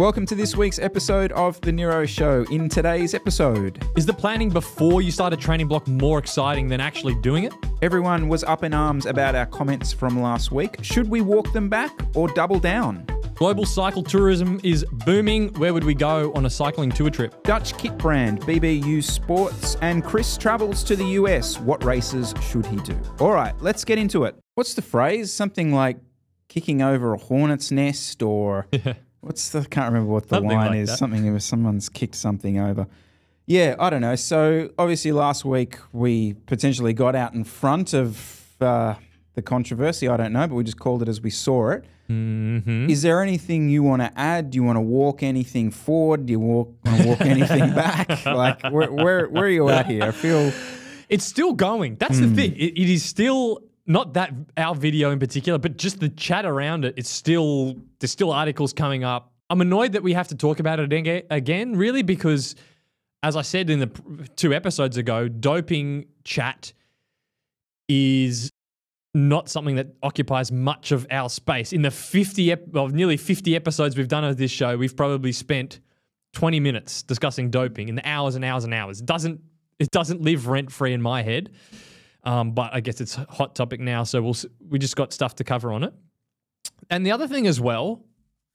Welcome to this week's episode of The Nero Show. In today's episode, Is the planning before you start a training block more exciting than actually doing it? everyone was up in arms about our comments from last week. Should we walk them back or double down? Global cycle tourism is booming. Where would we go on a cycling tour trip? Dutch kit brand BBUC Sports and Chris travels to the US. What races should he do? All right, let's get into it. What's the phrase? Something like kicking over a hornet's nest or what's the can't remember what the Something line like is. that. Something if someone's kicked something over. Yeah, I don't know. So obviously last week we potentially got out in front of uh, the controversy. I don't know, but we just called it as we saw it. Mm-hmm. Is there anything you want to add? Do you want to walk anything forward? Do you walk, want to walk anything back? Like, where, where, where are you at here? I feel It's still going. That's the thing. It, it is still not that our video in particular, but just the chat around it. It's still there's still articles coming up. I'm annoyed that we have to talk about it again, really, because as I said in the two episodes ago, doping chat is not something that occupies much of our space. In the 50 ep- of nearly 50 episodes we've done of this show, we've probably spent 20 minutes discussing doping in the hours and hours and hours. It doesn't it doesn't live rent free in my head. Um, but I guess it's a hot topic now, so we'll we just got stuff to cover on it. And the other thing as well,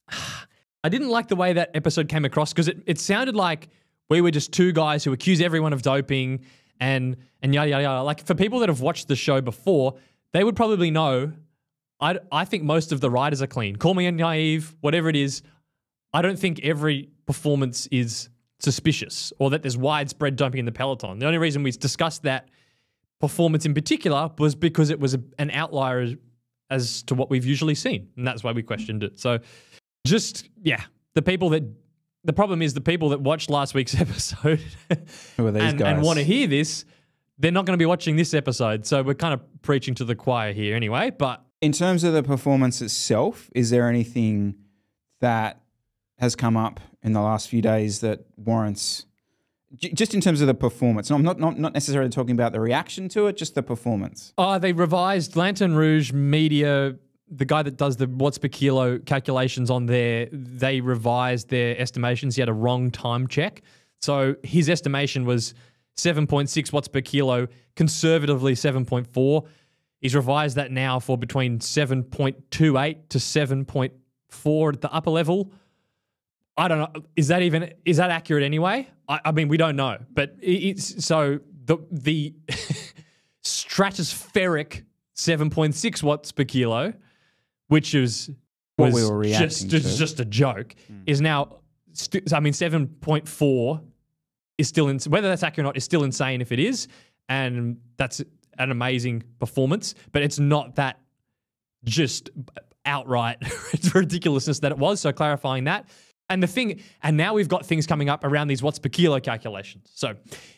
I didn't like the way that episode came across because it, it sounded like we were just two guys who accuse everyone of doping and and yada yada yada. Like for people that have watched the show before, they would probably know. I I think most of the riders are clean. Call me naive, whatever it is. I don't think every performance is suspicious or that there's widespread doping in the peloton. The only reason we discussed that performance in particular was because it was a, an outlier as, as to what we've usually seen, and that's why we questioned it. So, just yeah, the people that the problem is the people that watched last week's episode who are these and, guys? and want to hear this, they're not going to be watching this episode. So we're kind of preaching to the choir here anyway. But In terms of the performance itself, is there anything that has come up in the last few days that warrants, just in terms of the performance? No, I'm not, not, not necessarily talking about the reaction to it, just the performance. Oh, they revised Lantern Rouge Media. The guy that does the watts per kilo calculations on there, they revised their estimations. He had a wrong time check. So his estimation was 7.6 watts per kilo, conservatively 7.4. He's revised that now for between 7.28 to 7.4 at the upper level. I don't know. Is that even is that accurate anyway? I, I mean, we don't know. But it's so the the stratospheric 7.6 watts per kilo, which is What was we were reacting just, to. just just a joke, hmm. is now. St- I mean, 7.4 is still in, whether that's accurate or not is still insane if it is, and that's an amazing performance. But it's not that just outright ridiculousness that it was. So clarifying that. And the thing, and now we've got things coming up around these watts per kilo calculations. So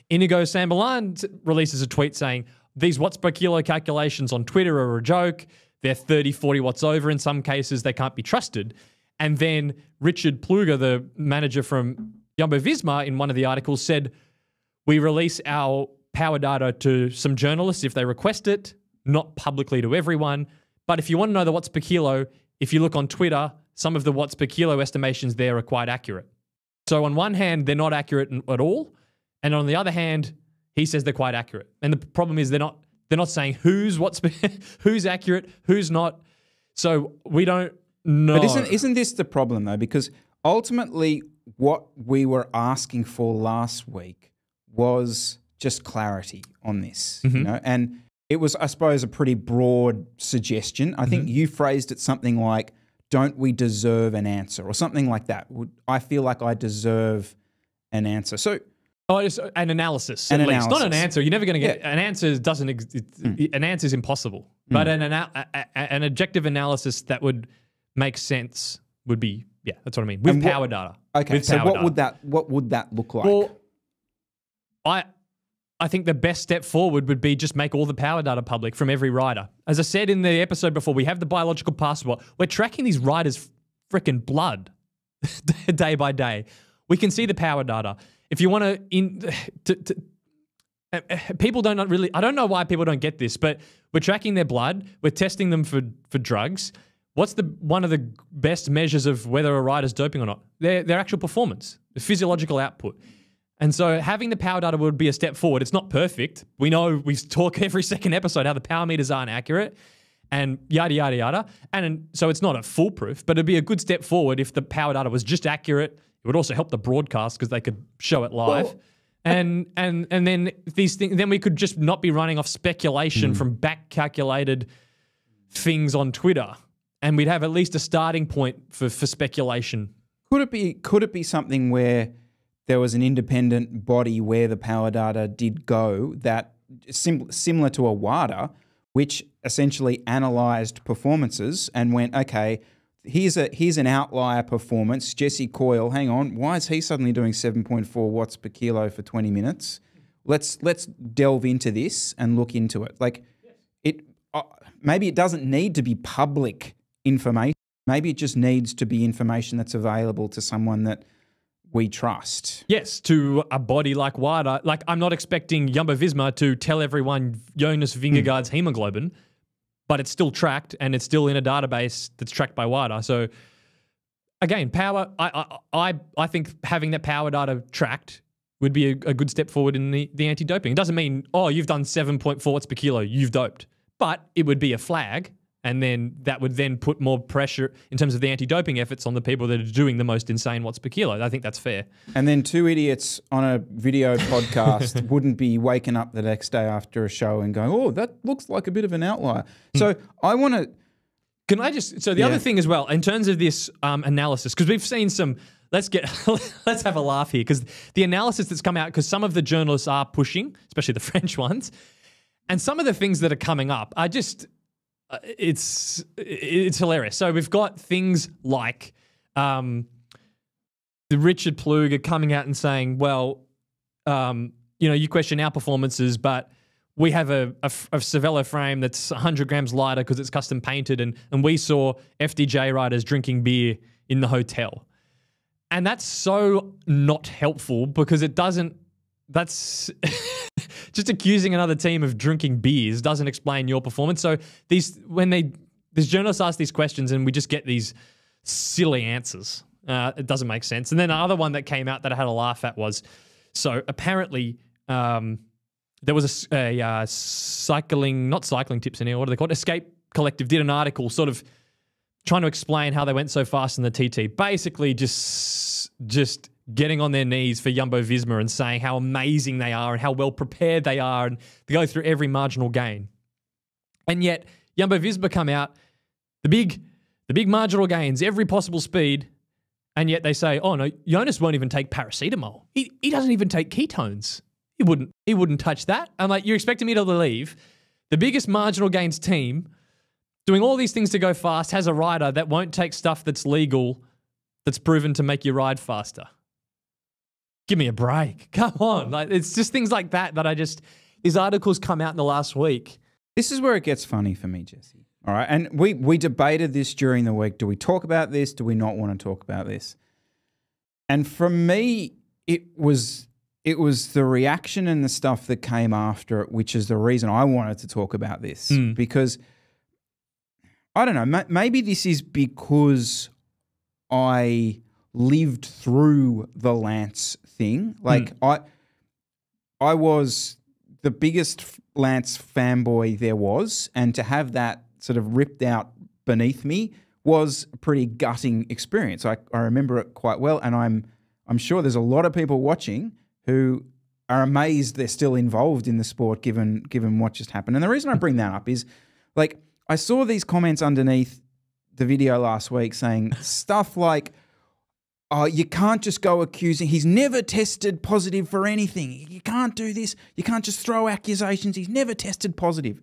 Inigo San Millan releases a tweet saying these watts per kilo calculations on Twitter are a joke. They're 30, 40 watts over. In some cases, they can't be trusted. And then Richard Plugge, the manager from Jumbo Visma, in one of the articles said, we release our power data to some journalists if they request it, not publicly to everyone. But if you want to know the watts per kilo, if you look on Twitter, some of the watts per kilo estimations there are quite accurate. So on one hand, they're not accurate at all, and on the other hand, he says they're quite accurate. And the problem is they're not they're not saying who's what's who's accurate, who's not. So we don't know. But isn't isn't this the problem though? Because ultimately, what we were asking for last week was just clarity on this, Mm-hmm. you know, and it was, I suppose, a pretty broad suggestion. I Mm-hmm. think you phrased it something like, "Don't we deserve an answer?" or something like that. Would I feel like I deserve an answer? So Oh, it's uh, an analysis An at least, not an answer. You're never going to get an answer. Doesn't ex- it, hmm. an answer is impossible. Hmm. But an, ana- a, a- an objective analysis that would make sense would be yeah. That's what I mean with what- power data. okay, with so what data. would that what would that look like? Well, I I think the best step forward would be just make all the power data public from every rider. As I said in the episode before, we have the biological passport. We're tracking these riders' freaking blood day by day. We can see the power data. If you want to, in to, to, people don't really. I don't know why people don't get this, but we're tracking their blood. We're testing them for for drugs. What's the one of the best measures of whether a rider's doping or not? Their their actual performance, the physiological output. And so having the power data would be a step forward. It's not perfect. We know we talk every second episode how the power meters aren't accurate and yada yada yada. And so it's not a foolproof, but it'd be a good step forward if the power data was just accurate. It would also help the broadcast because they could show it live. Well, and and and then these things then we could just not be running off speculation hmm. from back calculated things on Twitter. And we'd have at least a starting point for, for speculation. Could it be? Could it be something where there was an independent body where the power data did go that sim- similar to a WADA, which essentially analysed performances and went, okay, here's a here's an outlier performance. Jesse Coyle, hang on, why is he suddenly doing 7.4 watts per kilo for 20 minutes? Let's let's delve into this and look into it. Like it, uh, maybe it doesn't need to be public information. Maybe it just needs to be information that's available to someone that we trust. Yes, to a body like WADA. Like, I'm not expecting Jumbo Visma to tell everyone Jonas hmm. Vingegaard's hemoglobin, but it's still tracked and it's still in a database that's tracked by WADA. So, again, power, I, I, I, I think having that power data tracked would be a, a good step forward in the, the anti doping. It doesn't mean, oh, you've done 7.4 watts per kilo, you've doped. But it would be a flag and then that would then put more pressure in terms of the anti-doping efforts on the people that are doing the most insane watts per kilo. I think that's fair. And then two idiots on a video podcast wouldn't be waking up the next day after a show and going, "Oh, that looks like a bit of an outlier." So I want to. Can I just? So the Yeah. other thing as well, in terms of this um, analysis, because we've seen some. Let's get let's have a laugh here, because the analysis that's come out, because some of the journalists are pushing, especially the French ones, and some of the things that are coming up are just uh, it's it's hilarious. So we've got things like um, the Richard Plugge coming out and saying, "Well, um, you know, you question our performances, but we have a, a, a Cervelo frame that's 100 grams lighter because it's custom painted, and and we saw FDJ riders drinking beer in the hotel, and that's so not helpful because it doesn't. That's just accusing another team of drinking beers doesn't explain your performance. So these when they these journalists ask these questions and we just get these silly answers. Uh, it doesn't make sense. And then the other one that came out that I had a laugh at was so apparently um, there was a uh, cycling, not cycling tips in here. What are they called? Escape Collective did an article sort of trying to explain how they went so fast in the TT. Basically, just just getting on their knees for Jumbo Visma and saying how amazing they are and how well prepared they are, and they go through every marginal gain. And yet, Jumbo Visma come out the big, the big marginal gains, every possible speed, and yet they say, "Oh no, Jonas won't even take paracetamol. He, he doesn't even take ketones. He wouldn't. He wouldn't touch that." I'm like, "You're expecting me to believe the biggest marginal gains team doing all these things to go fast has a rider that won't take stuff that's legal, that's proven to make you ride faster. Give me a break. Come on. Like it's just things like that that I just these articles come out in the last week. This is where it gets funny for me, Jesse. All right, and we we debated this during the week. Do we talk about this? Do we not want to talk about this? And for me, it was it was the reaction and the stuff that came after it, which is the reason I wanted to talk about this hmm. because I don't know. Maybe this is because I lived through the Lance thing. Like hmm. I, I was the biggest Lance fanboy there was, and to have that sort of ripped out beneath me was a pretty gutting experience. I, I remember it quite well, and I'm I'm sure there's a lot of people watching who are amazed they're still involved in the sport given given what just happened. And the reason I bring that up is like I saw these comments underneath the video last week saying stuff like oh, you can't just go accusing. He's never tested positive for anything. You can't do this. You can't just throw accusations. He's never tested positive.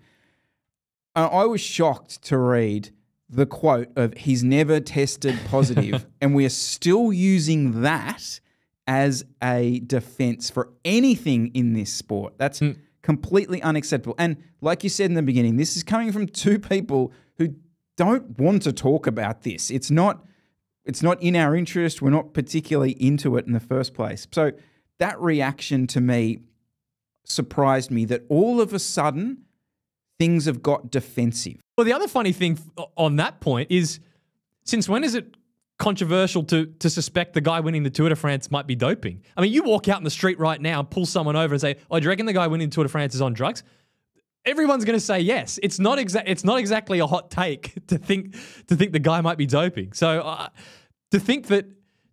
Uh, I was shocked to read the quote of he's never tested positive. positive, and we are still using that as a defense for anything in this sport. That's completely unacceptable. And like you said in the beginning, this is coming from two people who don't want to talk about this. It's not it's not in our interest. We're not particularly into it in the first place. So that reaction to me surprised me that all of a sudden things have got defensive. Well, the other funny thing on that point is since when is it controversial to to suspect the guy winning the Tour de France might be doping? I mean, you walk out in the street right now, and pull someone over and say, "Oh, do you reckon the guy winning the Tour de France is on drugs?" Everyone's going to say yes. It's not exact. It's not exactly a hot take to think to think the guy might be doping. So uh, to think that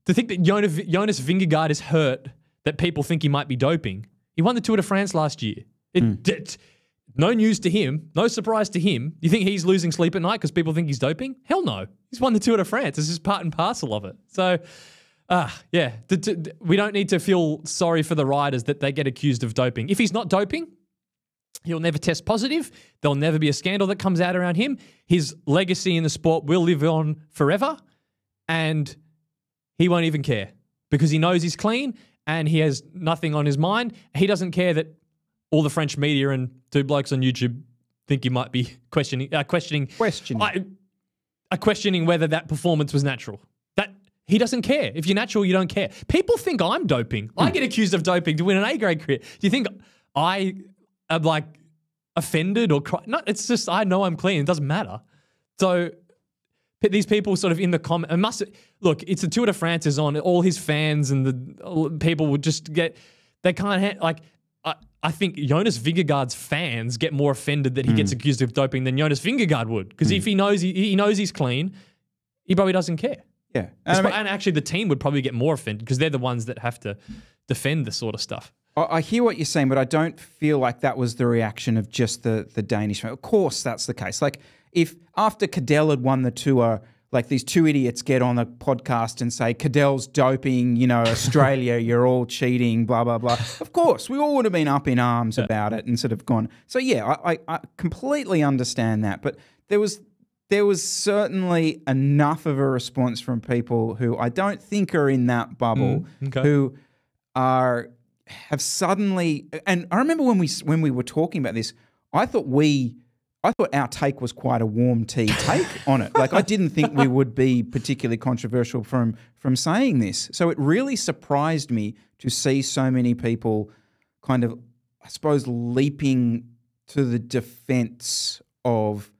to think that Jonas, Jonas Vingegaard is hurt that people think he might be doping. He won the Tour de France last year. It, it- no news to him, no surprise to him. You think he's losing sleep at night because people think he's doping? Hell no. He's won the Tour de France. This is part and parcel of it. So, ah, yeah, d- d- d- we don't need to feel sorry for the riders that they get accused of doping. If he's not doping, he'll never test positive. There'll never be a scandal that comes out around him. His legacy in the sport will live on forever, and he won't even care because he knows he's clean and he has nothing on his mind. He doesn't care that all the French media and two blokes on YouTube think he might be questioning uh, questioning Questioning. I, are questioning whether that performance was natural. That he doesn't care. If you're natural, you don't care. People think I'm doping. I get accused of doping to win an A grade career. Do you think I am like offended or cry? No, it's just I know I'm clean. It doesn't matter. So these people sort of in the comment must look. It's the Tour de France is on. All his fans and the people would just get. They can't like. I, I think Jonas Vingegaard's fans get more offended that he gets hmm. accused of doping than Jonas Vingegaard would because if hmm. he knows he, he knows he's clean, he probably doesn't care. Yeah. And I mean- and actually, the team would probably get more offended because they're the ones that have to defend this sort of stuff. I I hear what you're saying, but I don't feel like that was the reaction of just the the Danish. Of course, that's the case. Like if after Cadel had won the tour, like these two idiots get on a podcast and say Cadel's doping, you know, Australia, you're all cheating, blah blah blah. Of course, we all would have been up in arms about it and sort of gone. So yeah, I, I, I completely understand that, but there was there was certainly enough of a response from people who I don't think are in that bubble, mm, okay. who are have suddenly. And I remember when we when we were talking about this, I thought we. I thought our take was quite a warm tea take on it. Like I didn't think we would be particularly controversial from from saying this. So it really surprised me to see so many people kind of I suppose leaping to the defense of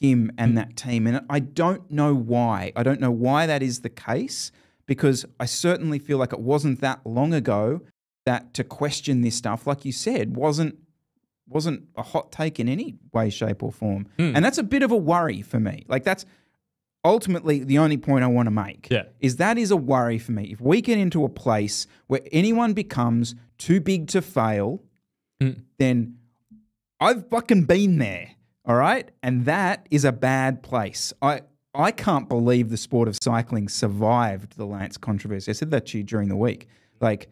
him and mm. that team. And I don't know why. I don't know why that is the case because I certainly feel like it wasn't that long ago that to question this stuff, like you said, wasn't wasn't a hot take in any way, shape, or form. Hmm. And that's a bit of a worry for me. Like that's ultimately the only point I want to make. Yeah. Is that is a worry for me. If we get into a place where anyone becomes too big to fail, hmm. then I've fucking been there. All right. And that is a bad place. I I can't believe the sport of cycling survived the Lance controversy. I said that to you during the week. Like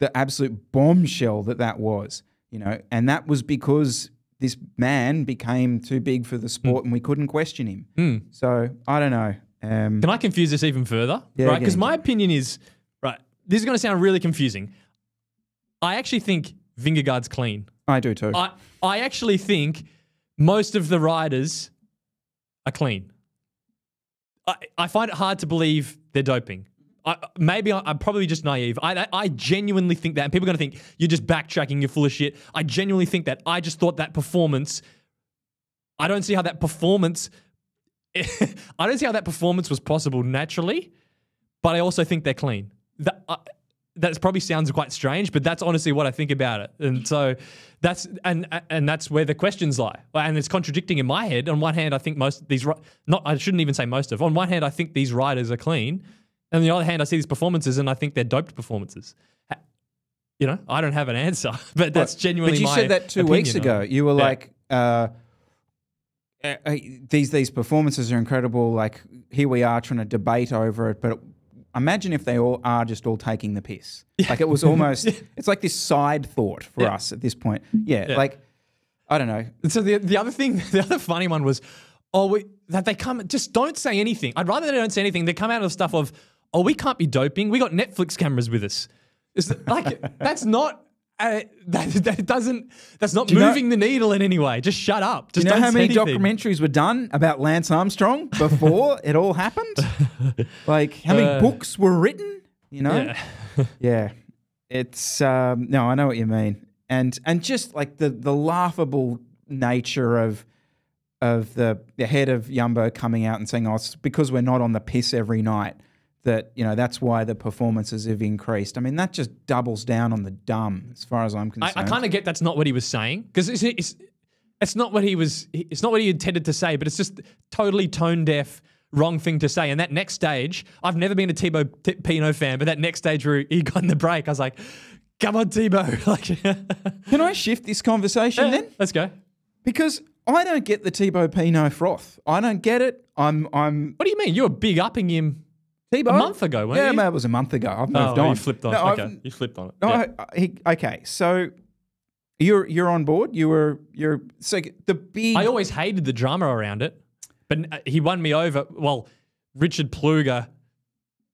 the absolute bombshell that that was, you know, and that was because this man became too big for the sport and we couldn't question him. So I don't know. Um, Can I confuse this even further? Yeah, right, because my opinion is right. This is going to sound really confusing. I actually think Vingegaard's clean. I do too. I I actually think most of the riders are clean. I, I find it hard to believe they're doping. I, maybe I, I'm probably just naive. I, I, genuinely think that. And people are going to think you're just backtracking, you're full of shit. I genuinely think that. I just thought that performance, I don't see how that performance, I don't see how that performance was possible naturally, but I also think they're clean. That, uh, that probably sounds quite strange, but that's honestly what I think about it. And so that's and and that's where the questions lie. And it's contradicting in my head. On one hand, I think most of these not I shouldn't even say most of. On one hand, I think these riders are clean, and on the other hand, I see these performances and I think they're doped performances. You know, I don't have an answer, but that's genuinely. But you said that two weeks ago. You were Yeah. like, uh, uh, uh, these these performances are incredible. Like here we are trying to debate over it, but imagine if they all are just all taking the piss. Like it was almost. It's like this side thought for Yeah. us at this point. Yeah, Yeah. like I don't know. So the the other thing, the other funny one was, oh, we, that they come just don't say anything. I'd rather they don't say anything. They come out of stuff of, oh, we can't be doping. We got Netflix cameras with us. It's like that's not. Uh, that, that doesn't. That's not you know- moving the needle in any way. Just shut up. Just Do you know how many anything. documentaries were done about Lance Armstrong before it all happened? Like how many Uh, books were written? You know. Yeah. Yeah, it's um, no, I know what you mean, and and just like the the laughable nature of of the the head of Yumbo coming out and saying, "Oh, it's because we're not on the piss every night." That you know that's why the performances have increased. I mean that just doubles down on the dumb, as far as I'm concerned. I kind of get that's not what he was saying because it's, it's it's not what he was. It's not what he intended to say, but it's just totally tone deaf, wrong thing to say. And that next stage, I've never been a Thibaut T- Pinot fan, but that next stage where he got in the break, I was like, "Come on, Thibaut!" like, Can I shift this conversation then? let's go. Because I don't get the Thibaut Pinot froth. I don't get it. I'm I'm What do you mean? You were big upping him. Thibaut A month ago, weren't yeah, you? man, it was a month ago. I've oh, moved oh, on. you flipped on. No. I've- okay, you flipped on it. No, Yeah. I- he- okay, so you're you're on board. You were you're so the big. I always hated the drama around it, but he won me over. Well, Richard Plugge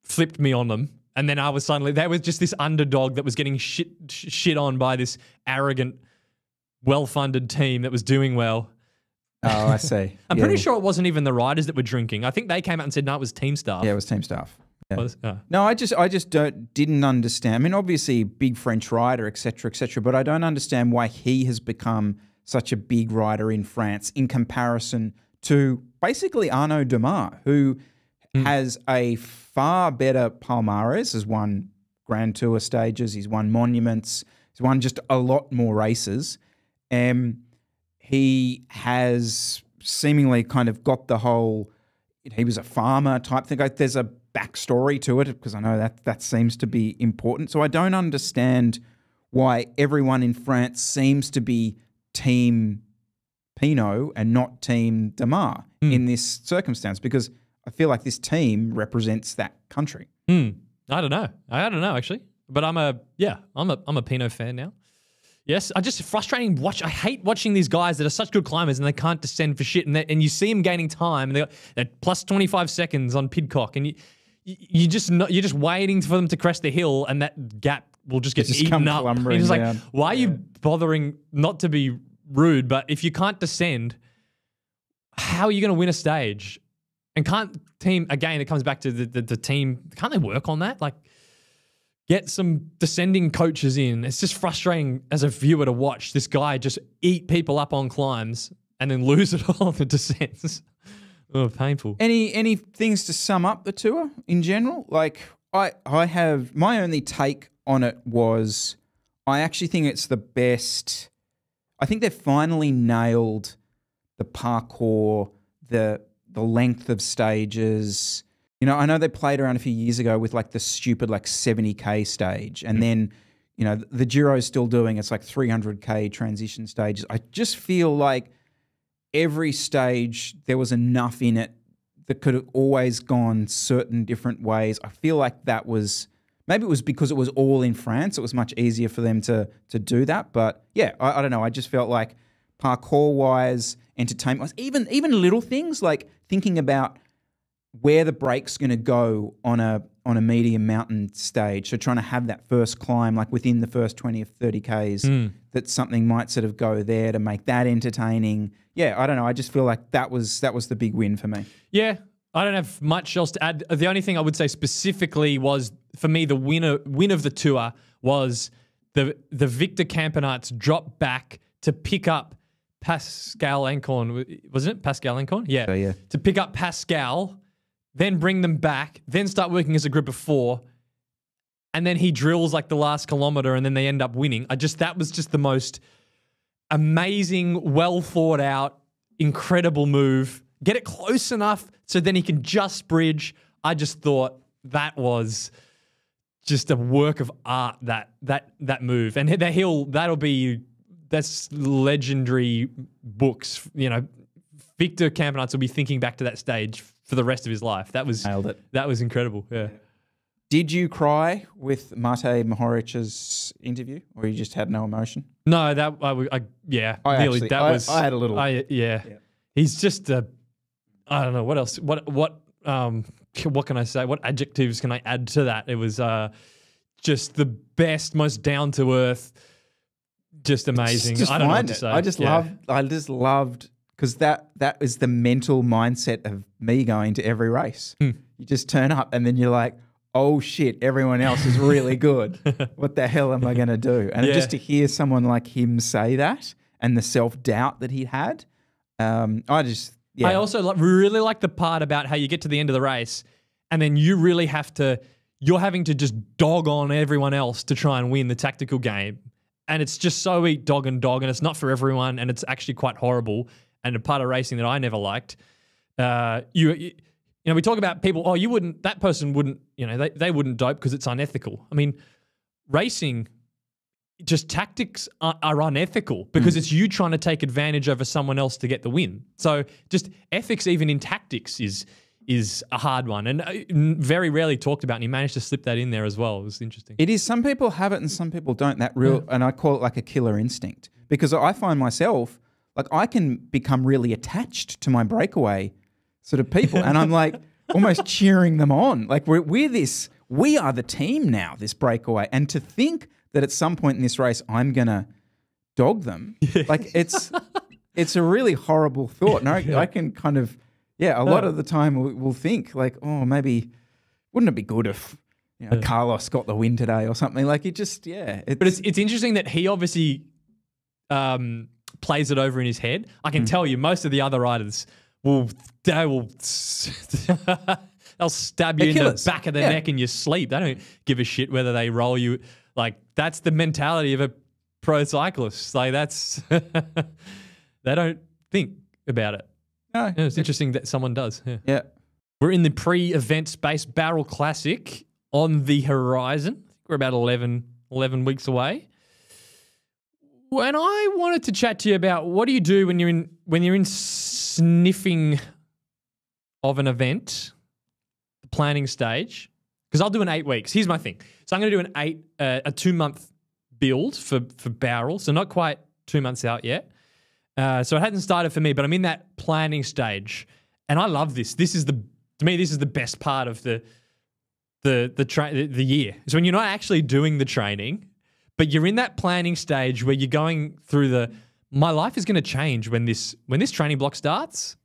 flipped me on them, and then I was suddenly there was just this underdog that was getting shit shit on by this arrogant, well-funded team that was doing well. Oh, I see. I'm Yeah, pretty sure it wasn't even the riders that were drinking. I think they came out and said no, it was team staff. Yeah, it was team staff. Yeah. Was- uh, No, I just I just don't didn't understand. I mean, obviously, big French rider, etc., etc. but I don't understand why he has become such a big rider in France in comparison to basically Arnaud Démare, who has a far better palmares. Has won Grand Tour stages. He's won monuments. He's won just a lot more races. Um, he has seemingly kind of got the whole he was a farmer type thing. There's a backstory to it because I know that that seems to be important. So I don't understand why everyone in France seems to be team Pinot and not team Démare in this circumstance because I feel like this team represents that country. hmm. I don't know. I don't know actually, but I'm a yeah. I'm a I'm a Pinot fan now. Yes, I just frustrating watch. I hate watching these guys that are such good climbers and they can't descend for shit. And they, and you see them gaining time and they're, they're plus twenty five seconds on Pidcock, and you you just not, you're just waiting for them to crest the hill, and that gap will just get Just eaten up. You're just like, down. why are you bothering? Not to be rude, but if you can't descend, how are you going to win a stage? And can't team again? It comes back to the, the the team. Can't they work on that? Like get some descending coaches in. It's just frustrating as a viewer to watch this guy just eat people up on climbs and then lose it all on the descents. oh, painful. Any any things to sum up the tour in general? Like I I have my only take on it was I actually think it's the best. I think they've finally nailed the parcours, the the length of stages. You know, I know they played around a few years ago with like the stupid like 70k stage, and mm. then you know the Giro's still doing it's like 300k transition stages. I just feel like every stage there was enough in it that could have always gone certain different ways. I feel like that was maybe it was because it was all in France. It was much easier for them to to do that. But yeah, I, I don't know. I just felt like parcours wise, entertainment wise, even even little things like thinking about where the break's going to go on a on a medium mountain stage. So trying to have that first climb, like within the first twenty or thirty k's, hmm. that something might sort of go there to make that entertaining. Yeah, I don't know. I just feel like that was that was the big win for me. Yeah, I don't have much else to add. The only thing I would say specifically was for me the winner win of the tour was the the Victor Campenaerts drop back to pick up Pascal Eenkhoorn. Wasn't it Pascal Eenkhoorn? Yeah. So, yeah. To pick up Pascal, then bring them back, then start working as a group of four. And then he drills like the last kilometer and then they end up winning. I just, that was just the most amazing, well thought out, incredible move. Get it close enough so then he can just bridge. I just thought that was just a work of art that that that move, and that he'll that'll be that's legendary books. You know, Victor Campenaerts will be thinking back to that stage for the rest of his life. That was Nailed it. that was incredible. Yeah. Did you cry with Matej Mohoric's interview, or you just had no emotion? No, that I, I yeah, I nearly actually- that I- was I had a little- I yeah. He's just a I don't know what else what what um what can I say? What adjectives can I add to that? It was uh just the best, most down to earth, just amazing. Just I don't know what to say. I just Yeah. loved. I just loved because that that is the mental mindset of me going to every race. Hmm. You just turn up and then you're like, oh shit, everyone else is really good. what the hell am I going to do? And Yeah. just to hear someone like him say that and the self doubt that he had. Um, I just yeah. I also like, really like the part about how you get to the end of the race and then you really have to, you're having to just dog on everyone else to try and win the tactical game. And it's just so eat dog and dog, and it's not for everyone, and it's actually quite horrible and a part of racing that I never liked. Uh, you, you, know, we talk about people. Oh, you wouldn't. That person wouldn't. You know, they they wouldn't dope because it's unethical. I mean, racing just tactics are, are unethical because mm. it's you trying to take advantage over someone else to get the win. So just ethics, even in tactics, is is a hard one and uh, very rarely talked about. And he managed to slip that in there as well. It was interesting. It is. Some people have it and some people don't. That real, yeah. and I call it like a killer instinct because I find myself like I can become really attached to my breakaway sort of people, and I'm like almost cheering them on. Like we're we're this. We are the team now. This breakaway, and to think that at some point in this race I'm gonna dog them. Like it's it's a really horrible thought. And I, yeah. I can kind of yeah, a lot of the time we'll, we'll think like, oh, maybe wouldn't it be good if you know, Carlos got the win today or something? Like it just yeah. It's, but it's it's interesting that he obviously um, plays it over in his head. I can mm. tell you, most of the other riders will they will. they'll stab you in the back of the yeah. neck in your sleep. They don't give a shit whether they roll you. Like that's the mentality of a pro cyclist. Like that's they don't think about it. No, yeah, it's interesting that someone does. Yeah. yeah. We're in the pre-event space Bowral Classic on the horizon. We're about 11, 11 weeks away. When I wanted to chat to you about what do you do when you're in when you're in sniffing of an event, the planning stage, because I'll do an eight weeks. Here's my thing. So I'm going to do an eight, uh, a two month build for for Bowral. So not quite two months out yet. Uh, so it hasn't started for me, but I'm in that planning stage, and I love this. This is the to me this is the best part of the the the tra- the year. So when you're not actually doing the training, but you're in that planning stage where you're going through the my life is going to change when this when this training block starts.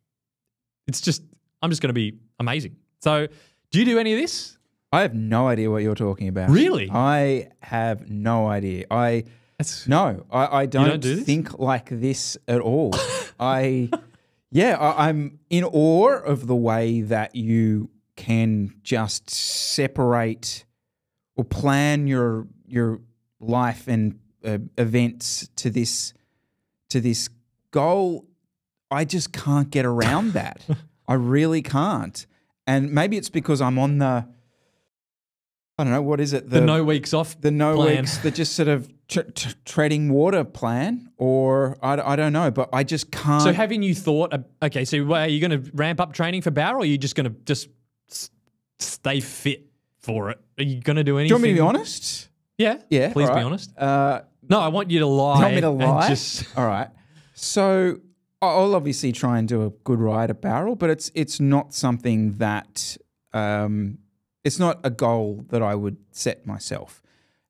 It's just I'm just going to be amazing. So, do you do any of this? I have no idea what you're talking about. Really? I have no idea. I That's, no, I, I don't, don't do think like this at all. I yeah, I, I'm in awe of the way that you can just separate or plan your your life and uh, events to this to this goal. I just can't get around that. I really can't. And maybe it's because I'm on the I don't know what is it the, the no weeks off the no plan. weeks the just sort of tr- tr- treading water plan or I, I don't know but I just can't. So haven't you thought okay so are you going to ramp up training for Bowral or are you just going to just stay fit for it? Are you going to do anything? Do you want me to be honest? Yeah. Yeah. Please be honest. Uh, no, I want you to lie. Want me to lie? Just... All right. So I'll obviously try and do a good ride at Bowral, but it's it's not something that um, it's not a goal that I would set myself.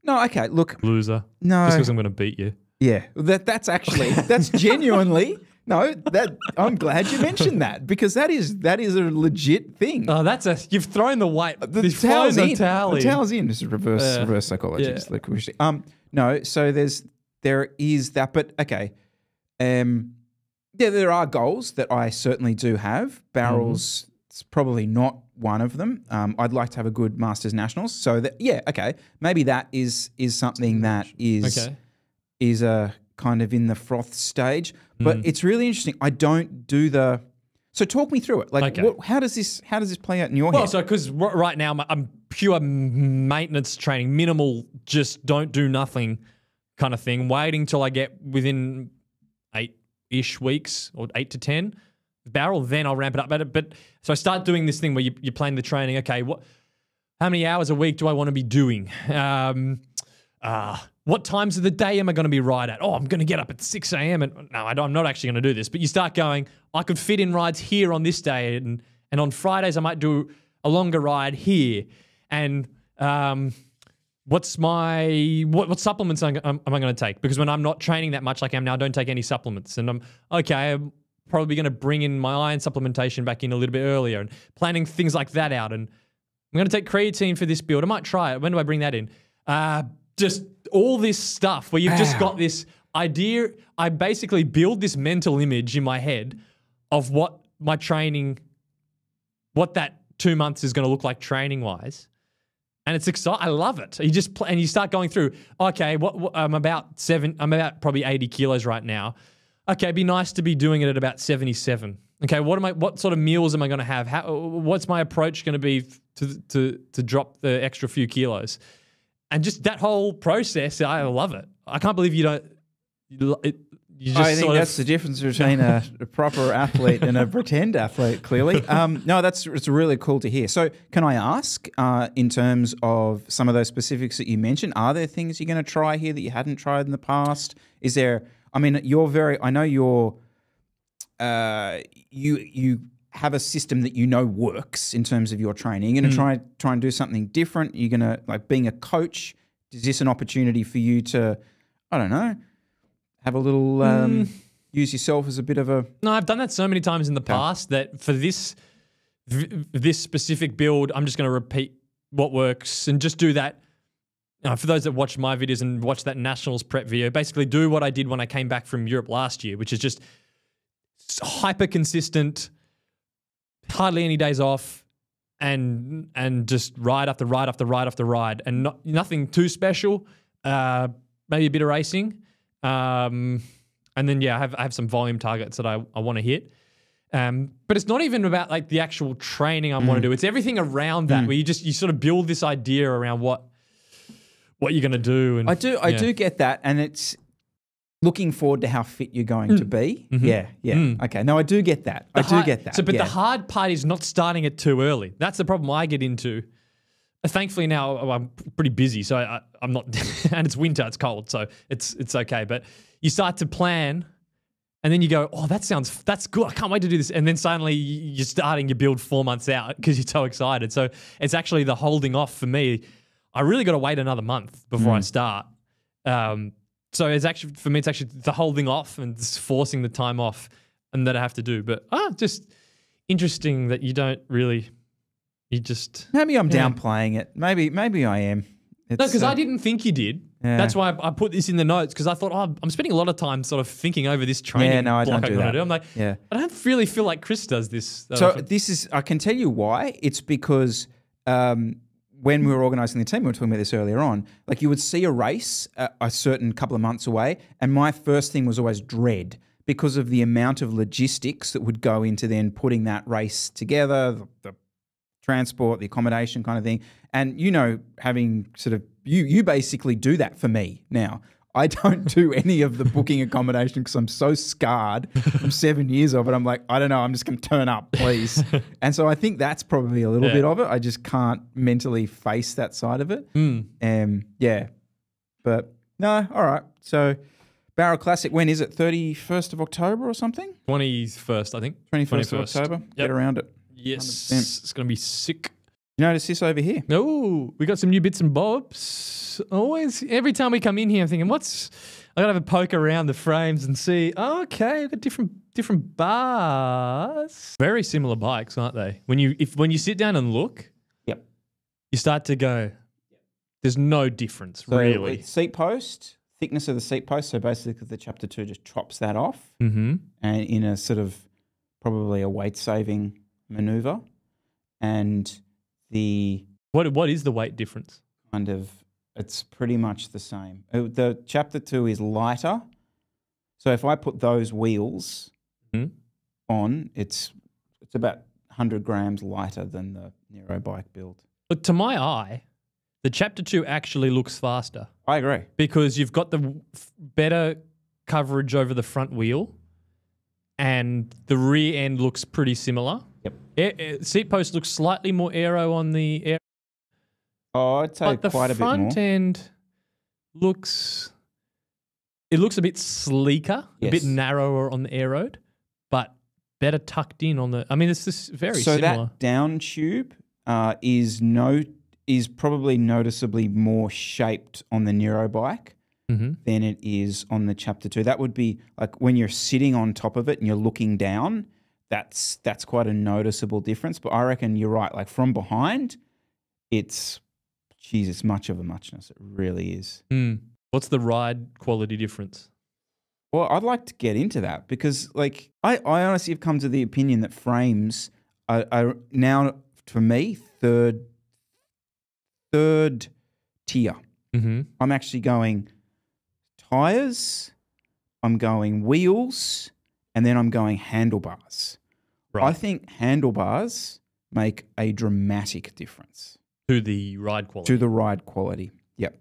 No, okay, look, loser. No, just because I'm going to beat you. Yeah, that that's actually that's genuinely no. That I'm glad you mentioned that because that is that is a legit thing. Oh, that's a you've thrown the weight. The towel's in. Towel the towel's in. This is reverse uh, reverse psychology. Yeah. Um, no. So there's there is that, but okay. Um, yeah, there are goals that I certainly do have. Bowral's, mm. probably not one of them. Um, I'd like to have a good Masters Nationals. So that yeah, okay, maybe that is is something that is okay. is a kind of in the froth stage. But mm. it's really interesting. I don't do the. So talk me through it. Like, okay. what, how does this how does this play out in your well, head? so because right now I'm pure maintenance training, minimal, just don't do nothing kind of thing. Waiting till I get within eight ish weeks or eight to 10 Bowral, then I'll ramp it up. But, but so I start doing this thing where you, you're playing the training. Okay, what, how many hours a week do I want to be doing? Um, uh, what times of the day am I going to be right at? Oh, I'm going to get up at 6 a.m. And no, I am not actually going to do this. But you start going, I could fit in rides here on this day. And, and on Fridays, I might do a longer ride here. And um, what's my what, what supplements am, am I going to take? Because when I'm not training that much like I am now, I don't take any supplements, and I'm okay. I'm probably going to bring in my iron supplementation back in a little bit earlier, and planning things like that out. And I'm going to take creatine for this build. I might try it. When do I bring that in? Uh, just all this stuff where you've just got this idea. I basically build this mental image in my head of what my training, what that two months is going to look like training wise. And it's exciting. I love it. You just play, and you start going through. Okay, what, what I'm about seven. I'm about probably 80 kilos right now. Okay, it'd be nice to be doing it at about 77. Okay, what am I? What sort of meals am I going to have? How? What's my approach going to be to to to drop the extra few kilos? And just that whole process, I love it. I can't believe you don't. You, it, you just I think that's the difference between a, a proper athlete and a pretend athlete. Clearly, um, no, that's it's really cool to hear. So, can I ask, uh, in terms of some of those specifics that you mentioned, are there things you're going to try here that you hadn't tried in the past? Is there? I mean, you're very. I know you're. Uh, you you have a system that you know works in terms of your training. You're going to try try and do something different. You're going to like being a coach. Is this an opportunity for you to, I don't know, have a little um, use yourself as a bit of a No, I've done that so many times in the past that for this this specific build, I'm just going to repeat what works and just do that. Uh, for those that watch my videos and watch that nationals prep video, basically do what I did when I came back from Europe last year, which is just hyper consistent, hardly any days off, and and just ride after ride after ride after ride, and not, nothing too special. Uh, maybe a bit of racing, um, and then yeah, I have I have some volume targets that I, I want to hit. Um, but it's not even about like the actual training I want to do. It's everything around that where you just you sort of build this idea around what what you're gonna do. And I do, I yeah. do get that, and it's looking forward to how fit you're going to be. Yeah, yeah. Okay, no, I do get that. I The do hard- get that. So, but yeah. the hard part is not starting it too early. That's the problem I get into. Uh, Thankfully now uh, I'm pretty busy, so I, I'm not. and it's winter, it's cold, so it's it's okay. But you start to plan, and then you go, "Oh, that sounds that's good. I can't wait to do this." And then suddenly you're starting your build four months out because you're so excited. So it's actually the holding off for me. I really got to wait another month before I Mm. start. Um, so it's actually for me, it's actually the holding off and just forcing the time off, and that I have to do. But ah, just interesting that you don't really, you just maybe I'm Yeah. downplaying it. Maybe, maybe I am. no, because uh, I didn't think you did. Yeah. That's why I, I put this in the notes because I thought, oh, I'm spending a lot of time sort of thinking over this training Yeah, no, I don't do that. do. I'm like, Yeah. I don't really feel like Chris does this. So this is, I can tell you why. It's because um, when we were organising the team, we were talking about this earlier on. Like you would see a race a, a certain couple of months away, and my first thing was always dread because of the amount of logistics that would go into then putting that race together, the, the transport, the accommodation kind of thing. And you know, having sort of you you basically do that for me now. I don't do any of the booking accommodation because I'm so scarred from seven years of it. I'm like, I don't know, I'm just going to turn up, please. and so I think that's probably a little Yeah. bit of it. I just can't mentally face that side of it. Mm. Um, yeah, but no, all right. So Bowral Classic, when is it? 31st of October or something? 21st, I think. 21st, of October. Yep. Get around it. Yes, 100%. it's gonna be sick. You notice this over here? No, we got some new bits and bobs. Always, every time we come in here, I'm thinking, what's? I gotta have a poke around the frames and see. Oh, okay, we've got different different bars. Very similar bikes, aren't they? When you if when you sit down and look, Yep. you start to go. There's no difference, So really. seat post, thickness of the seat post. So basically, the chapter two just chops that off, Mm-hmm. and in a sort of probably a weight saving maneuver, and the What what is the weight difference? kind of it's pretty much the same. Uh, The chapter two is lighter, so if I put those wheels Mhm. on, it's it's about 100 grams lighter than the Nero bike build. Look, to my eye, the chapter two actually looks faster. I agree. because you've got the f- better coverage over the front wheel, and the rear end looks pretty similar. Air, seat post looks slightly more aero on the air, Oh, I'd say but quite a bit more. the front end looks it looks a bit sleeker, a bit narrower on the air road, but better tucked in on the. I mean, it's just very so similar. that down tube uh, is no is probably noticeably more shaped on the Nero bike Mhm. than it is on the chapter two. That would be like when you're sitting on top of it and you're looking down. That's that's quite a noticeable difference. But I reckon you're right. Like from behind, it's geez, it's much of a muchness. It really is. Mm. What's the ride quality difference? Well, I'd like to get into that because, like, I, I honestly have come to the opinion that frames are, are now, for me, third third tier. Mm-hmm. I'm actually going tires, I'm going wheels, and then I'm going handlebars. I think handlebars make a dramatic difference to the ride quality. to the ride quality. Yep.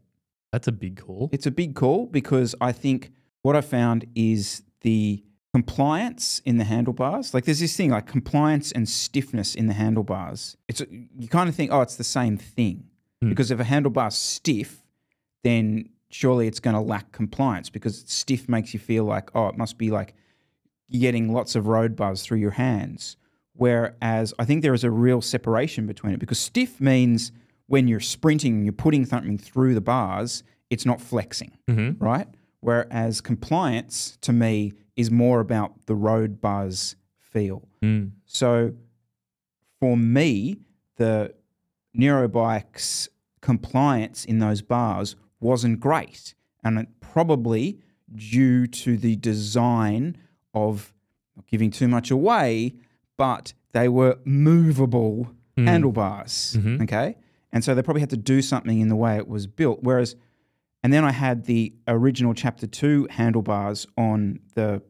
That's a big call. It's a big call because I think what I found is the compliance in the handlebars. Like there's this thing like compliance and stiffness in the handlebars. It's you kind of think, oh, it's the same thing. Hmm. Because if a handlebar's stiff, then surely it's going to lack compliance because stiff makes you feel like, oh, it must be like you're getting lots of road buzz through your hands. Whereas I think there is a real separation between it because stiff means when you're sprinting and you're putting something through the bars, it's not flexing, Mm-hmm. right? Whereas compliance to me is more about the road buzz feel. Mm. So for me, the Neurobike's compliance in those bars wasn't great. And it probably due to the design of not giving too much away, but they were movable handlebars. Mhm. Okay. And so they probably had to do something in the way it was built. Whereas, and then I had the original chapter two handlebars on the,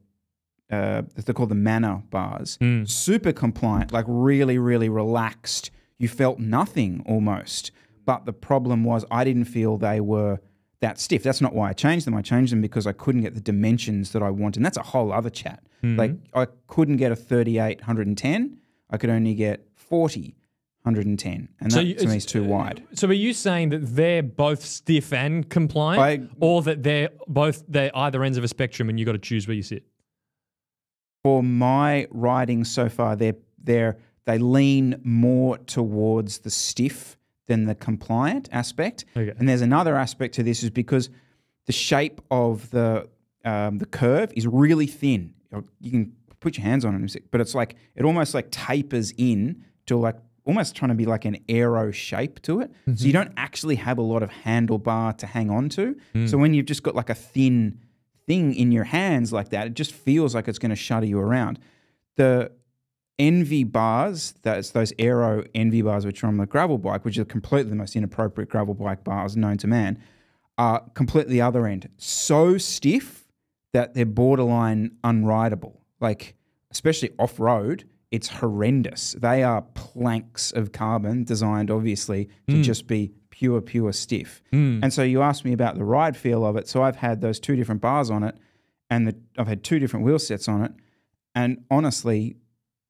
uh, they're called the Mana bars Mm. super compliant, like really, really relaxed. You felt nothing almost. But the problem was, I didn't feel they were that stiff. That's not why I changed them. I changed them because I couldn't get the dimensions that I wanted. And that's a whole other chat. Mm-hmm. Like, I couldn't get a 38, 110. I could only get 40, 110. And that you- to me is too wide. So are you saying that they're both stiff and compliant, I- or that they're both they're either ends of a spectrum and you got to choose where you sit? For my riding so far, they're, they're, they lean more towards the stiff than the compliant aspect. Okay. And there's another aspect to this is because the shape of the um, the curve is really thin. You can put your hands on it, but it's like it almost like tapers in to like almost trying to be like an arrow shape to it. So you don't actually have a lot of handlebar to hang on to. So when you've just got like a thin thing in your hands like that, it just feels like it's going to shudder you around. The ENVE bars, that's those aero ENVE bars which are on the gravel bike, which are completely the most inappropriate gravel bike bars known to man, are completely the other end. So stiff that they're borderline unrideable. Like, especially off road, it's horrendous. They are planks of carbon designed, obviously, to hmm. just be pure, pure stiff. Hmm. And so you asked me about the ride feel of it. So I've had those two different bars on it, and the, I've had two different wheel sets on it. And honestly,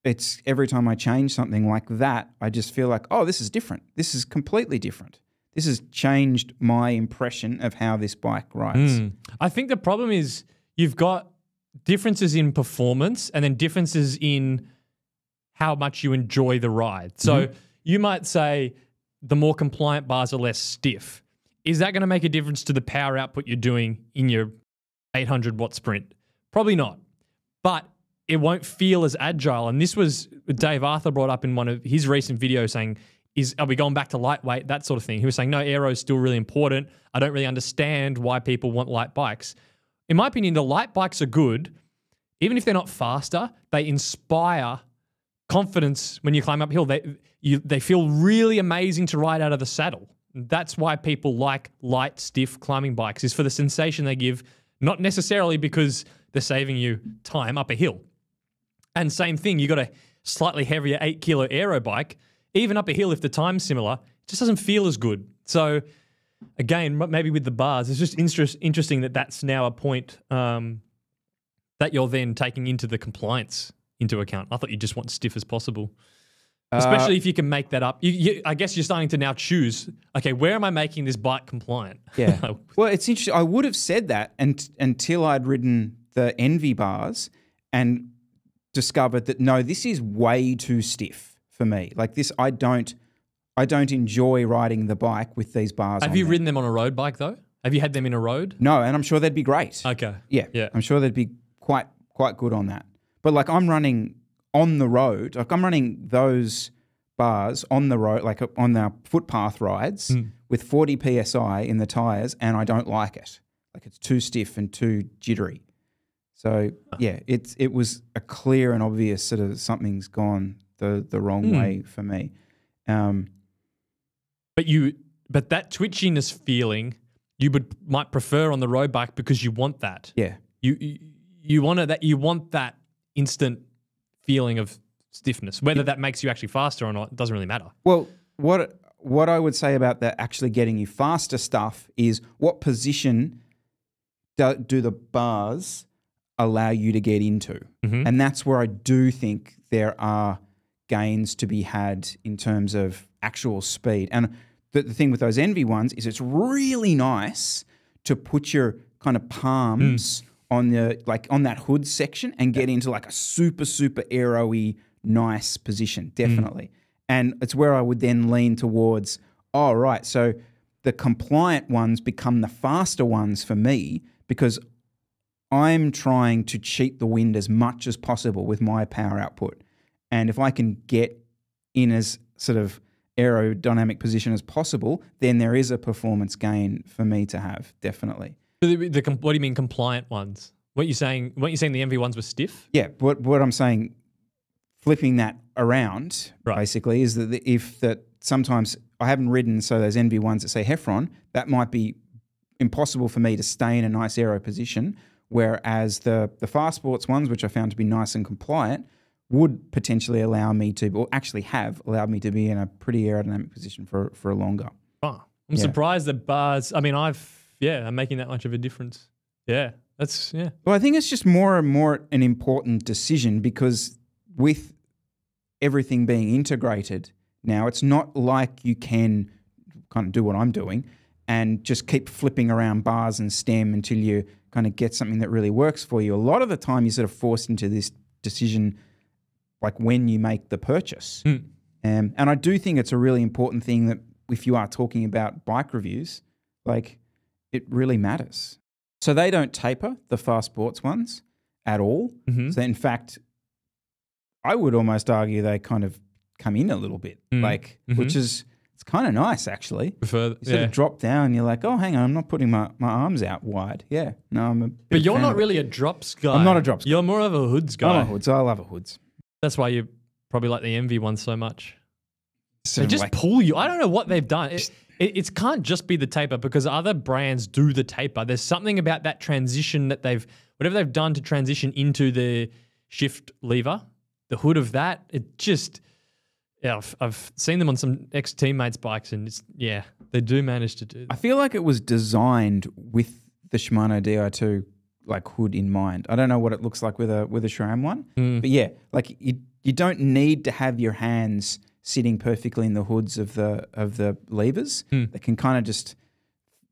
it's every time I change something like that, I just feel like, oh, this is different. This is completely different. This has changed my impression of how this bike rides. Mm. I think the problem is you've got differences in performance and then differences in how much you enjoy the ride. So Mm-hmm. you might say the more compliant bars are less stiff. Is that going to make a difference to the power output you're doing in your 800 watt sprint? Probably not. But it won't feel as agile. And this was Dave Arthur brought up in one of his recent videos saying, is are we going back to lightweight, that sort of thing. He was saying, no, aero is still really important. I don't really understand why people want light bikes. In my opinion, the light bikes are good. Even if they're not faster, they inspire confidence when you climb uphill. They you they feel really amazing to ride out of the saddle. That's why people like light, stiff climbing bikes, is for the sensation they give, not necessarily because they're saving you time up a hill. And same thing, you got a slightly heavier eight kilo aero bike, even up a hill if the time's similar, it just doesn't feel as good. So again, maybe with the bars, it's just interest, interesting that that's now a point um, that you're then taking into the compliance into account. I thought you just want stiff as possible. Especially if you can make that up. You, you, I guess you're starting to now choose, okay, where am I making this bike compliant? Yeah. well, it's interesting. I would have said that and, until I'd ridden the ENVE bars and discovered that no, this is way too stiff for me. Like this, I don't, I don't enjoy riding the bike with these bars. Have you there. ridden them on a road bike though? Have you had them in a road? No, and I'm sure they'd be great. Okay. yeah, yeah. I'm sure they'd be quite quite good on that. But like I'm running on the road, like I'm running those bars on the road, like on the footpath rides Hmm. with 40 psi in the tires, and I don't like it. Like it's too stiff and too jittery. So yeah, it's it was a clear and obvious sort of something's gone the the wrong Hmm. way for me. Um, But you, but that twitchiness feeling, you would might prefer on the road bike because you want that. yeah, You you, you want it that you want that instant feeling of stiffness. Whether that makes you actually faster or not, it doesn't really matter. Well, what what I would say about that actually getting you faster stuff is what position do, do the bars allow you to get into, Mhm. and that's where I do think there are gains to be had in terms of actual speed. And the, the thing with those ENVE ones is it's really nice to put your kind of palms on the like on that hood section and get into like a super super aero-y nice position definitely. And it's where i would then lean towards oh right so the compliant ones become the faster ones for me because i'm trying to cheat the wind as much as possible with my power output and if i can get in as sort of aerodynamic position as possible then there is a performance gain for me to have definitely The, the, what do you mean compliant ones? What you saying? What you saying? The ENVE ones were stiff? Yeah, what what I'm saying, flipping that around Right. basically is that the, if that sometimes I haven't ridden so those ENVE ones that say Heffron, that might be impossible for me to stay in a nice aero position. Whereas the the Far Sports ones, which I found to be nice and compliant, would potentially allow me to, or actually have allowed me to be in a pretty aerodynamic position for for a longer. Oh, I'm Yeah. surprised that bars. I mean, I've yeah, I'm making that much of a difference. Yeah, that's yeah. Well, I think it's just more and more an important decision because with everything being integrated now, it's not like you can kind of do what I'm doing and just keep flipping around bars and stem until you kind of get something that really works for you. A lot of the time, you're sort of forced into this decision like when you make the purchase. Mm. Um, and I do think it's a really important thing that if you are talking about bike reviews, like it really matters. So they don't taper the Far Sports ones at all. Mhm. So in fact, I would almost argue they kind of come in a little bit, Mm. like Mhm. which is it's kind of nice actually. Prefer You sort yeah. of drop down, you're like, oh, hang on, I'm not putting my, my arms out wide. Yeah, no, I'm a. But you're not really a drops guy. I'm not a drops guy. You're more of a hoods guy. I'm guy. a hoods. I love a hoods. That's why you probably like the ENVE one so much. Sort They just like- pull you. I don't know what they've done. It, it, it can't just be the taper because other brands do the taper. There's something about that transition that they've, whatever they've done to transition into the shift lever, the hood of that, it just, yeah, I've, I've seen them on some ex teammates' bikes and it's, yeah, they do manage to do I feel like it was designed with the Shimano Di2 like hood in mind. I don't know what it looks like with a with a SRAM one, Mm. but yeah, like you you don't need to have your hands sitting perfectly in the hoods of the of the levers. Mm. They can kind of just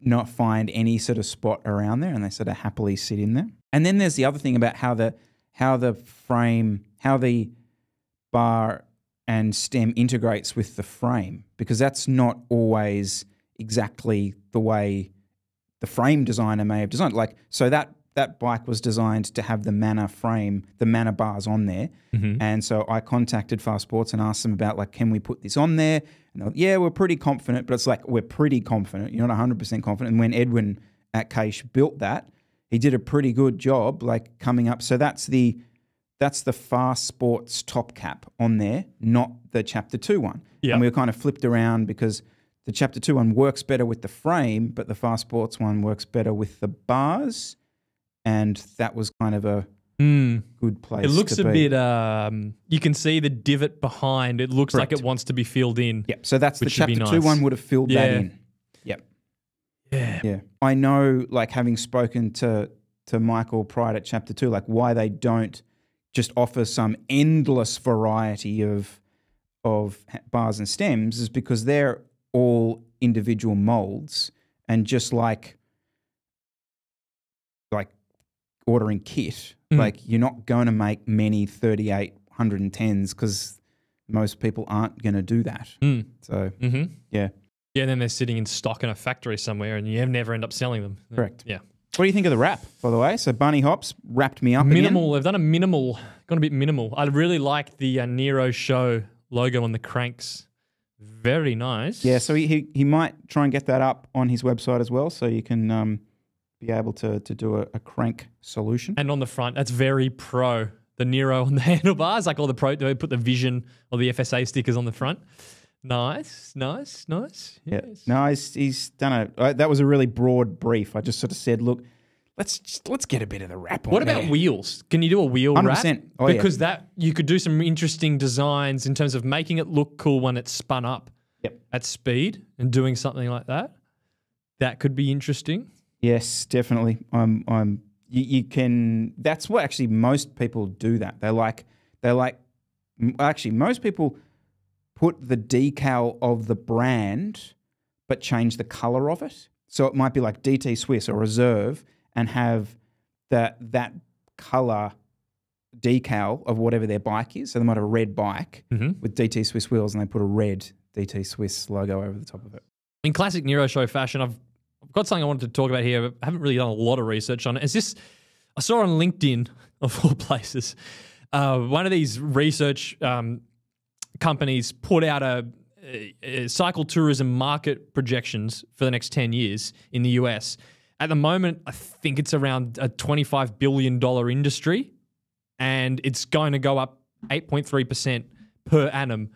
not find any sort of spot around there, and they sort of happily sit in there. And then there's the other thing about how the how the frame how the bar and stem integrates with the frame because that's not always exactly the way the frame designer may have designed. Like so that that bike was designed to have the Mana frame, the Mana bars on there, Mhm. and so I contacted Far Sports and asked them about like, can we put this on there? And they're like, yeah, we're pretty confident, but it's like we're pretty confident. You're not 100 percent confident. And when Edwin at Case built that, he did a pretty good job, like coming up. So that's the that's the Far Sports top cap on there, not the Chapter Two one. Yeah. And we were kind of flipped around because the Chapter Two one works better with the frame, but the Far Sports one works better with the bars. And that was kind of a Mm. good place. It looks to a be. bit, um, you can see the divot behind. It looks like it wants to be filled in. Yep. So that's the chapter two one would have filled that in. Yep. Yeah. Yeah. I know, like having spoken to to Michael prior at chapter two, like why they don't just offer some endless variety of of bars and stems is because they're all individual molds, and just like like ordering kit, Mm. like you're not going to make many 38 110s because most people aren't going to do that. Mm. So Mm-hmm. yeah. Yeah, and then they're sitting in stock in a factory somewhere, and you never end up selling them. Correct. Yeah. What do you think of the wrap, by the way? So Bunny Hops wrapped me up again. Minimal. They've done a minimal, gone a bit minimal. I really like the uh, Nero Show logo on the cranks. Very nice. Yeah, so he, he he might try and get that up on his website as well, so you can um, be able to to do a, a crank solution. And on the front, that's very pro. The Nero on the handlebars, like all the pro, they put the Vision or the FSA stickers on the front. Nice, nice, nice. Yeah. Yes. No, he's, he's done a. Uh, that was a really broad brief. I just sort of said, look, let's just, let's get a bit of the wrap on What about there. wheels? Can you do a wheel wrap? 100%. Oh, yeah. because that you could do some interesting designs in terms of making it look cool when it's spun up Yep. at speed and doing something like that. That could be interesting. Yes, definitely. I'm. I'm. You, you can. That's what actually most people do. That they like. They like. Actually, most people put the decal of the brand, but change the color of it. So it might be like DT Swiss or Reserve, and have that that color decal of whatever their bike is. So they might have a red bike Mhm. with DT Swiss wheels, and they put a red DT Swiss logo over the top of it. In classic Nero Show fashion, I've, I've got something I wanted to talk about here. But I haven't really done a lot of research on it. Is this? I saw on LinkedIn of all places, uh, one of these research um, companies put out a, a- a cycle tourism market projections for the next 10 years in the US. At the moment, I think it's around a $25 billion industry, and it's going to go up 8.3% per annum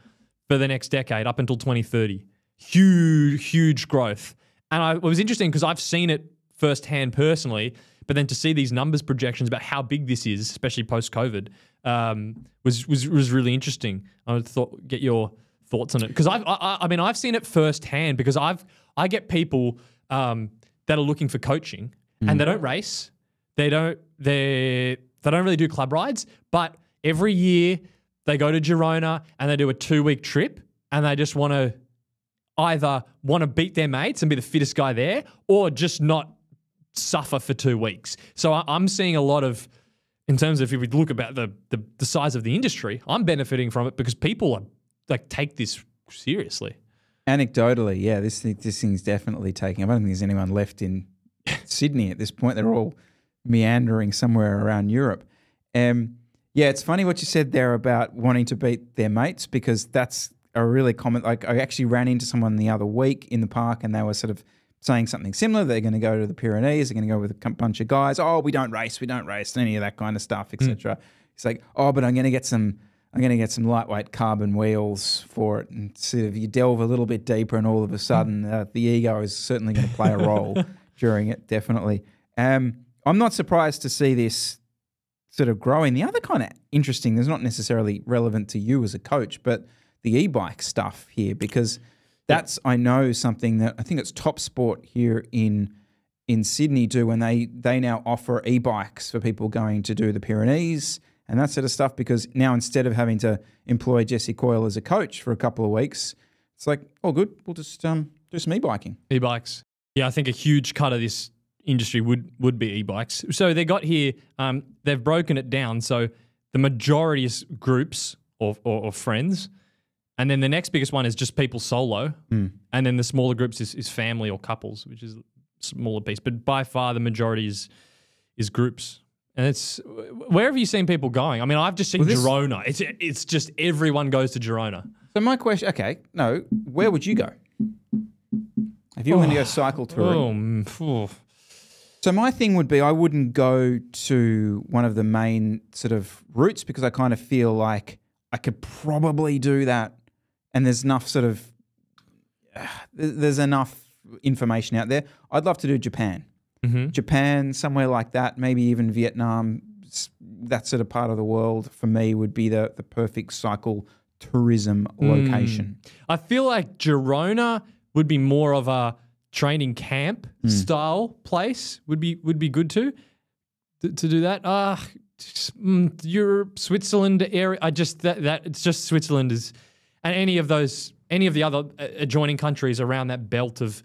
for the next decade up until 2030. Huge, huge growth. And I, it was interesting because I've seen it firsthand personally, but then to see these numbers projections about how big this is, especially post COVID, um, was, was was really interesting. I thought get your thoughts on it. Because I've I, I- mean I've seen it firsthand because I've I get people um, that are looking for coaching and they don't race, they don't they they don't really do club rides, but every year they go to Girona and they do a two week trip and they just want to either want to beat their mates and be the fittest guy there or just not suffer for two weeks. So I, I'm seeing a lot of, in terms of if we look about the, the the size of the industry, I'm benefiting from it because people are like take this seriously. Anecdotally, yeah, this thing, this thing's definitely taking. I don't think there's anyone left in Sydney at this point. They're all meandering somewhere around Europe. Um, yeah, it's funny what you said there about wanting to beat their mates because that's a really common. Like I actually ran into someone the other week in the park, and they were sort of saying something similar. They're going to go to the Pyrenees. They're going to go with a bunch of guys. Oh, we don't race. We don't race. Any of that kind of stuff, etc. It's like, oh, but I'm going to get some. I'm going to get some lightweight carbon wheels for it, and sort of you delve a little bit deeper, and all of a sudden, uh, the ego is certainly going to play a role during it. Definitely. Um, I'm not surprised to see this sort of growing. The other kind of interesting, there's not necessarily relevant to you as a coach, but the e-bike stuff here because that's I know something that I think it's Top Sport here in in Sydney do when they they now offer e-bikes for people going to do the Pyrenees and that sort of stuff because now instead of having to employ Jesse Coyle as a coach for a couple of weeks, it's like, oh good, we'll just um, do some e-biking. E-bikes. Yeah, I think a huge cut of this industry would would be e-bikes. So they got here. Um, they've broken it down. So the majority is groups or, or, or friends, and then the next biggest one is just people solo, and then the smaller groups is, is family or couples, which is a smaller piece. But by far the majority is is groups. And it's where have you seen people going? I mean, I've just seen Well, this- Girona. It's it's just everyone goes to Girona. So my question, okay, no, where would you go? If you were going to go cycle touring, Oh, mm. So my thing would be I wouldn't go to one of the main sort of routes because I kind of feel like I could probably do that, and there's enough sort of there- there's enough information out there. I'd love to do Japan, Mhm. Japan, somewhere like that, maybe even Vietnam. That sort of part of the world for me would be the the perfect cycle tourism location. I feel like Girona would be more of a training camp Hmm. style place. Would be would be good too to, to do that. Ah, mm, Europe, Switzerland area. I just that that it's just Switzerland is, and any of those any of the other uh, adjoining countries around that belt of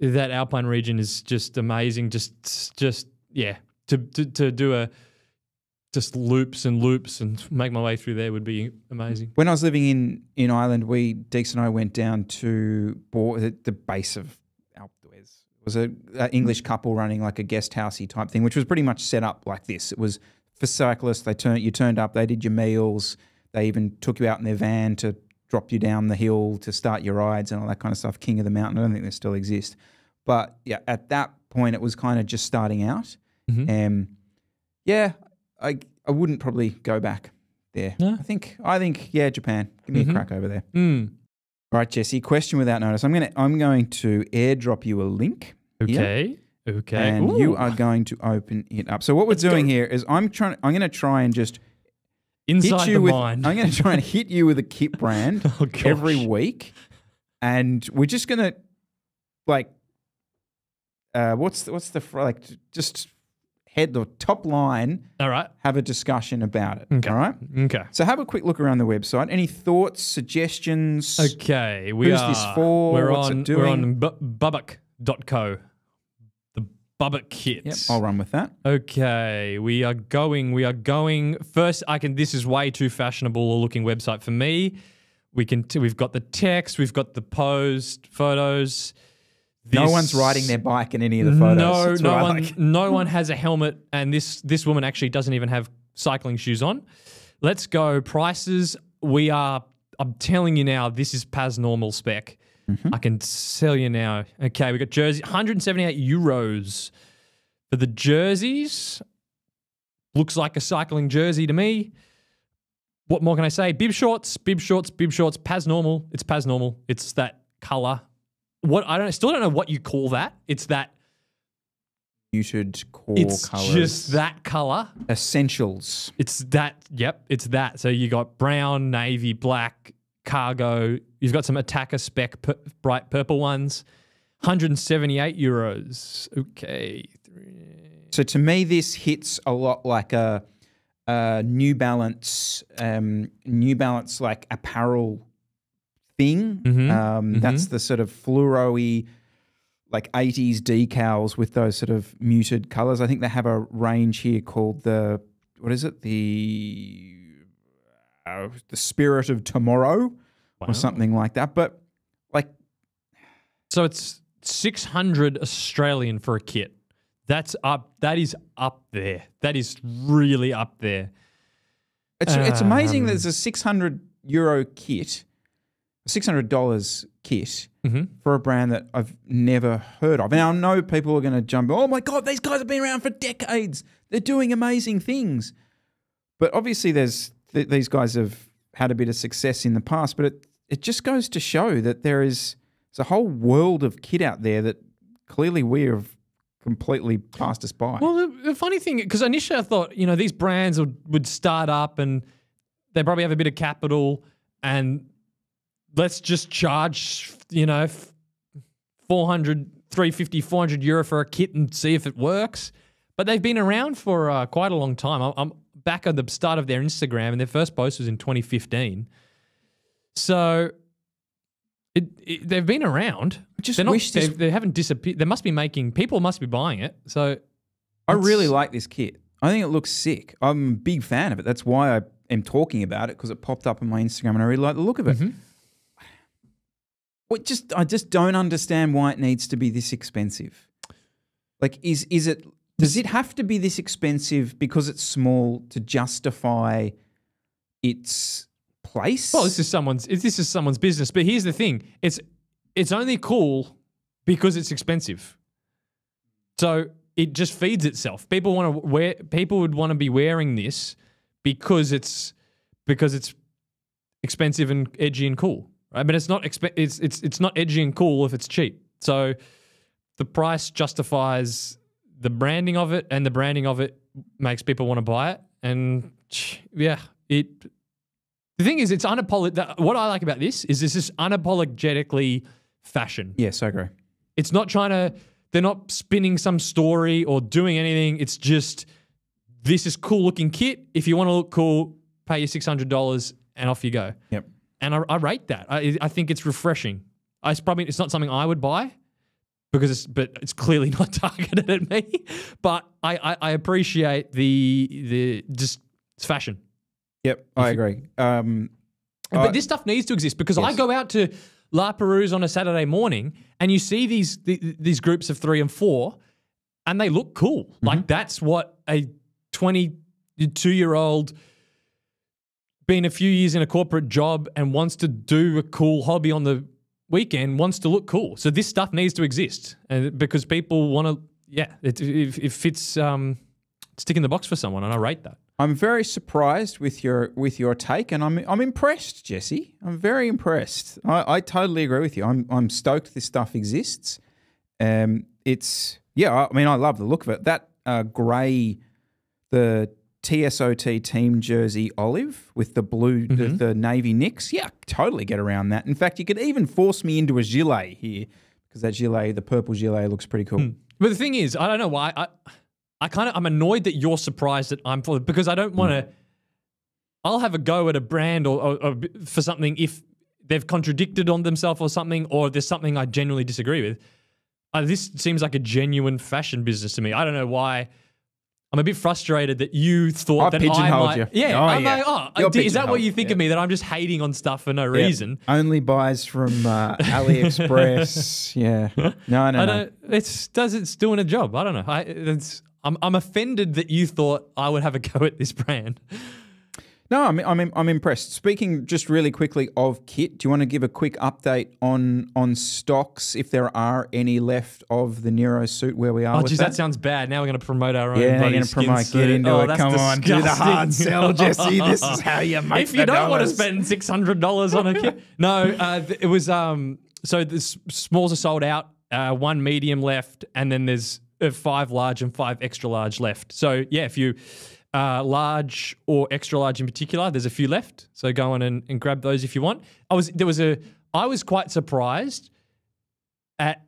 that Alpine region is just amazing. Just just yeah, to to, to do a just loops and loops and make my way through there would be amazing. When I was living in in Ireland, we Deeks and I went down to the, the base of Alpe d'Huez. It was a, a English couple running like a guest housey type thing, which was pretty much set up like this. It was for cyclists. They turned you turned up. They did your meals. They even took you out in their van to drop you down the hill to start your rides and all that kind of stuff. King of the Mountain. I don't think they still exist, but yeah, at that point, it was kind of just starting out. Mhm. Um, yeah, I I wouldn't probably go back there. No? I think I think yeah, Japan. Give me Mhm. a crack over there. Mm. All right, Jesse. Question without notice. I'm gonna I'm going to airdrop you a link. here, Okay. Okay. And you are going to open it up. So what we're Let's doing go. here is I'm trying. I'm going to try and just inside hit you the with. mind. I'm going to try and hit you with a kit brand Oh, every week, and we're just going to like, uh, what's the, what's the like just head the top line, All right. have a discussion about it. Okay. All right. Okay. So have a quick look around the website. Any thoughts, suggestions? Okay. We Who's are, this for? We're What's on, We're on bu-. The BBUC kits. Yep, I'll run with that. Okay, we are going. We are going. First, I can. This is way too fashionable a looking website for me. We can. T- we've got the text. We've got the posed photos. no one's riding their bike in any of the photos. No, That's no one. like. No one has a helmet, and this this woman actually doesn't even have cycling shoes on. Let's go prices. We are. I'm telling you now. This is Pas Normal spec. Mm-hmm. I can tell you now. Okay, we got jersey 178 euros for the jerseys. Looks like a cycling jersey to me. What more can I say? Bib shorts, bib shorts, bib shorts. Pas Normal. It's Pas Normal. It's that color. What I don't still don't know what you call that. It's that. Muted core it's colors. just that color. essentials. It's that. Yep, it's that. So you got brown, navy, black, cargo. You've got some attacker spec, pu- bright purple ones. 178 euros. Okay. So to me, this hits a lot like a, a New Balance, um, New Balance like apparel thing. Mhm, Um, That's the sort of fluoro-y, like 80s decals with those sort of muted colors. I think they have a range here called the what is it? The uh, the Spirit of Tomorrow Wow. or something like that. But like So it's 600 Australian for a kit. That's up. That is up there. That is really up there. It's, it's amazing Um, there's a 600 euro kit, $600 kit Mhm. for a brand that I've never heard of. Now, I know people are going to jump, oh my God, these guys have been around for decades. They're doing amazing things. But obviously, there's th- these guys have had a bit of success in the past, but it, it just goes to show that there is a whole world of kit out there that clearly we have completely passed us by. Well, the, the funny thing, because initially I thought, you know, these brands would, would start up and they probably have a bit of capital and let's just charge, you know, f- 400, 350, 400 euro for a kit and see if it works. But they've been around for uh, quite a long time. I'm, I'm back at the start of their Instagram and their first post was in 2015. So it, it, they've been around. I just They're not, wish this they, they haven't disappeared. They must be making, people must be buying it. So I really like this kit. I think it looks sick. I'm a big fan of it. That's why I am talking about it because it popped up on my Instagram and I really like the look of it. Mhm. What just I just don't understand why it needs to be this expensive. Like, is is it does it have to be this expensive because it's small to justify its place? Well, this is someone's this is someone's business. But here's the thing: it's it's only cool because it's expensive. So it just feeds itself. People want to wear. People would want to be wearing this because it's because it's expensive and edgy and cool, right? But it's not expe- It's it's it's not edgy and cool if it's cheap. So the price justifies the branding of it, and the branding of it makes people want to buy it. And yeah, it the thing is, it's unapolog. What I like about this is this is unapologetically fashion. yes, I agree. It's not trying to. They're not spinning some story or doing anything. It's just this is cool looking kit. If you want to look cool, pay your six hundred dollars and off you go. Yep. And I, I rate that. I, I think it's refreshing. I, it's probably it's not something I would buy because it's but it's clearly not targeted at me. But I, I, I appreciate the the just it's fashion. Yep, I agree. Um, But I- this stuff needs to exist because I go out to La Perouse on a Saturday morning and you see these th- these groups of three and four, and they look cool. Mm-hmm. Like that's what a twenty two year old been a few years in a corporate job and wants to do a cool hobby on the weekend wants to look cool. So this stuff needs to exist, and because people want to, yeah, it, it, it fits um, stick in the box for someone, and I rate that. I'm very surprised with your with your take, and I'm I'm impressed, Jesse. I'm very impressed. I, I totally agree with you. I'm I'm stoked this stuff exists. Um, it's yeah. I mean, I love the look of it. That uh, grey, the TSOT team jersey olive with the blue, the, the navy nicks. Yeah, totally get around that. In fact, you could even force me into a gilet here because that gilet, the purple gilet, looks pretty cool. But the thing is, I don't know why. I I kind of I'm annoyed that you're surprised that I'm for because I don't want to. I'll have a go at a brand or, or, or for something if they've contradicted on themselves or something, or there's something I genuinely disagree with. Uh, this seems like a genuine fashion business to me. I don't know why. I'm a bit frustrated that you thought I that I might. you. Yeah, Oh, I'm yeah. like, oh, You're is that what you think of me? That I'm just hating on stuff for no Yeah. reason? Only buys from uh, AliExpress. yeah. No, no, I no. don't. It's does it's doing a job. I don't know. I it's I'm I'm offended that you thought I would have a go at this brand. No, I'm, I'm, I'm impressed. Speaking just really quickly of kit, do you want to give a quick update on on stocks if there are any left of the Nero suit where we are? Oh, geez, that? that sounds bad. Now we're going to promote our own. yeah, you're going to promote. suit. Get into oh, it. Come on, do the hard disgusting. sell, Jesse. This is how you make if you don't want to spend six hundred dollars on a kit, no, uh, it was um. So the smalls are sold out. Uh, one medium left, and then there's uh, five large and five extra large left. So yeah, if you uh, large or extra large in particular, there's a few left. So go on and, and grab those if you want. I was there was a I was quite surprised at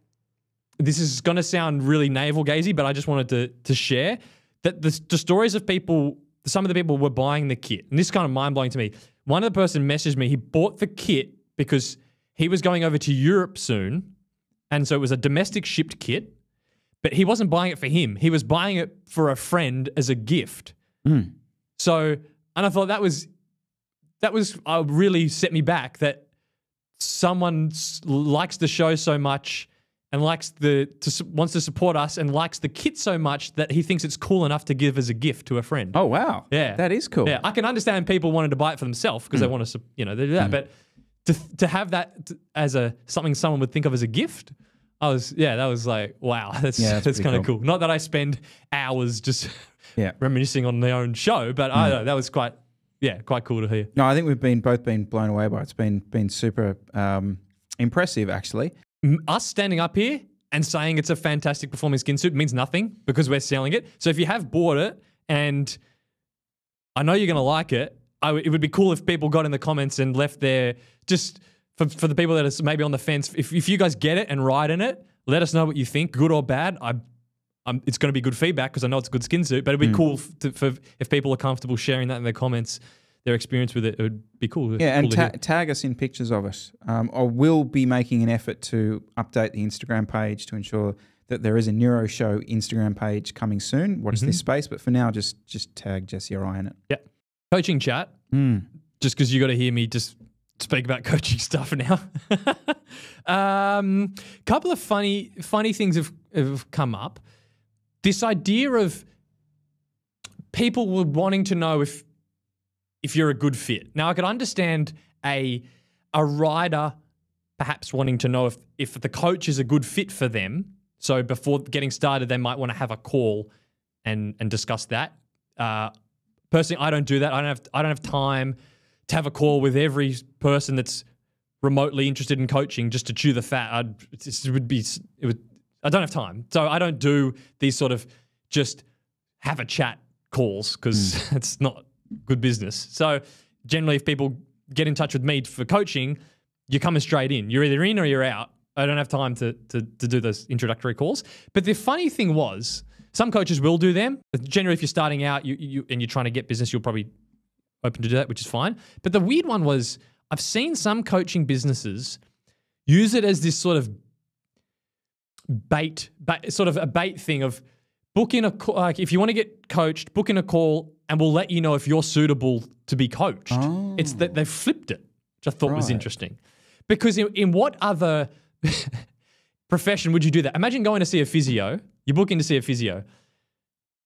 this is going to sound really navel gazy, but I just wanted to to share that the, the stories of people, some of the people were buying the kit, and this is kind of mind blowing to me. One of the person messaged me. He bought the kit because he was going over to Europe soon, and so it was a domestic shipped kit. But he wasn't buying it for him. He was buying it for a friend as a gift. Hmm. So, and I thought that was that was uh, really set me back that someone s- likes the show so much and likes the to, wants to support us and likes the kit so much that he thinks it's cool enough to give as a gift to a friend. Oh wow, Yeah. that is cool. Yeah, I can understand people wanting to buy it for themselves because they hmm. want to, su- you know, they do that. Hmm. But to to have that t- as a something someone would think of as a gift, I was yeah, that was like wow, that's Yeah, that's that's, kind of cool. Not that I spend hours just Yeah. reminiscing on their own show, but I don't know, that was quite yeah, quite cool to hear. No, I think we've been both been blown away by it. It's been been super um, impressive, actually. Us standing up here and saying it's a fantastic performing skin suit means nothing because we're selling it. So if you have bought it and I know you're going to like it, I w- it would be cool if people got in the comments and left there just for, for the people that are maybe on the fence. If, if you guys get it and ride in it, let us know what you think, good or bad. I, I'm, it's going to be good feedback because I know it's a good skin suit, but it'd be Hmm. cool f- to, for if people are comfortable sharing that in their comments, their experience with it. It would be cool. Yeah, and cool to ta- tag us in pictures of it. Um, I will be making an effort to update the Instagram page to ensure that there is a Nero Show Instagram page coming soon. Watch Mm-hmm. this space, but for now, just just tag Jesse or I in it. yeah. Coaching chat. Mm. just because you got to hear me just speak about coaching stuff now. um, couple of funny funny things have, have come up. This idea of people were wanting to know if if you're a good fit. Now I could understand a a rider perhaps wanting to know if if the coach is a good fit for them. So before getting started, they might want to have a call and and discuss that. Uh, personally, I don't do that. I don't have I don't have time to have a call with every person that's remotely interested in coaching just to chew the fat. I'd, it would be it would. I don't have time, so I don't do these sort of just have a chat calls because hmm. it's not good business. So generally, if people get in touch with me for coaching, you're coming straight in. You're either in or you're out. I don't have time to to, to do those introductory calls. But the funny thing was, some coaches will do them. Generally, if you're starting out, you, you and you're trying to get business, you'll probably open to do that, which is fine. But the weird one was I've seen some coaching businesses use it as this sort of bait, bait sort of a bait thing of book in a like if you want to get coached, book in a call, and we'll let you know if you're suitable to be coached. Oh. It's that they've flipped it, which I thought was interesting. Because in, in what other profession would you do that? Imagine going to see a physio. You book in to see a physio,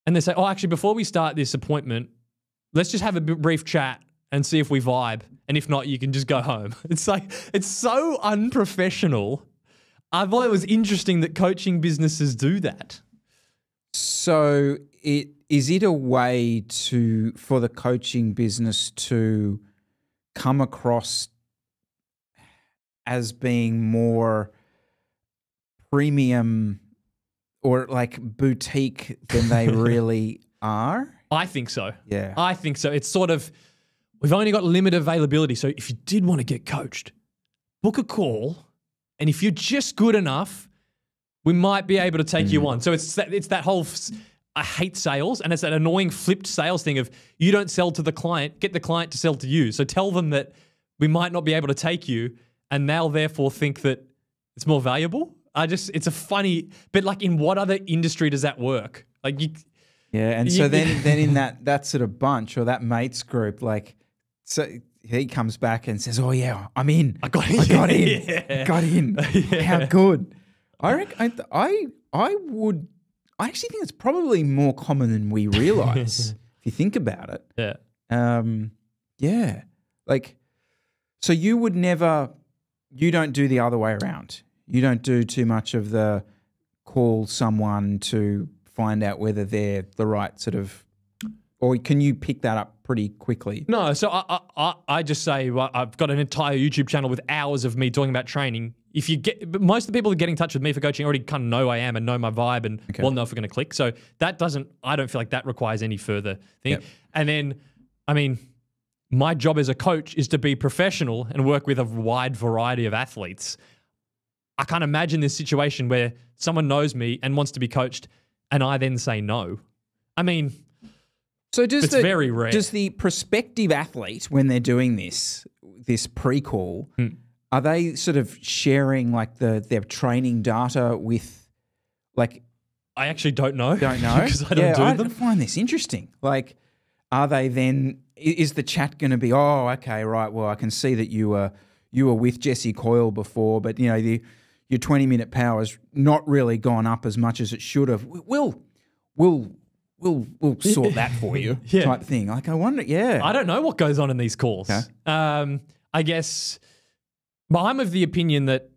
and they say, "Oh, actually, before we start this appointment, let's just have a brief chat and see if we vibe. And if not, you can just go home." It's like it's so unprofessional. I thought it was interesting that coaching businesses do that. So it is it a way to for the coaching business to come across as being more premium or like boutique than they really are? I think so. Yeah. I think so. It's sort of we've only got limited availability. So if you did want to get coached, book a call, and if you're just good enough, we might be able to take you mm. on. So it's that, it's that whole. I hate sales, and it's that annoying flipped sales thing of you don't sell to the client, get the client to sell to you. So tell them that we might not be able to take you, and they'll therefore think that it's more valuable. I just it's a funny, but like in what other industry does that work? Like you, Yeah, and so then then in that that sort of bunch or that mates group, like so he comes back and says, "Oh yeah, I'm in. I got in. I got in. Yeah. Got in. How good." I reckon I, I I would. I actually think it's probably more common than we realize if you think about it. yeah. Um, yeah, like so you would never. You don't do the other way around. You don't do too much of the call someone to find out whether they're the right sort of, or can you pick that up pretty quickly? No, so I, I- I, just say well, I've got an entire YouTube channel with hours of me talking about training. If you get, most of the people who get in touch with me for coaching already kind of know I am and know my vibe and will know if we're going to click. So that doesn't, I don't feel like that requires any further thing. Yep. And then, I mean, my job as a coach is to be professional and work with a wide variety of athletes. I can't imagine this situation where someone knows me and wants to be coached, and I then say no. I mean, So does It's the, very rare. Does the prospective athlete, when they're doing this, this pre-call, Hmm. are they sort of sharing like the their training data with, like I actually don't know. don't know because I don't yeah, do I them. find this interesting. Like, are they then? Is the chat going to be? Oh, okay, right. Well, I can see that you were you were with Jesse Coyle before, but you know the your twenty minute power's not really gone up as much as it should have. We- We'll we'll we'll we'll sort that for you, Yeah. type thing. Like, I wonder. Yeah, I don't know what goes on in these calls. Okay. Um, I guess, but I'm of the opinion that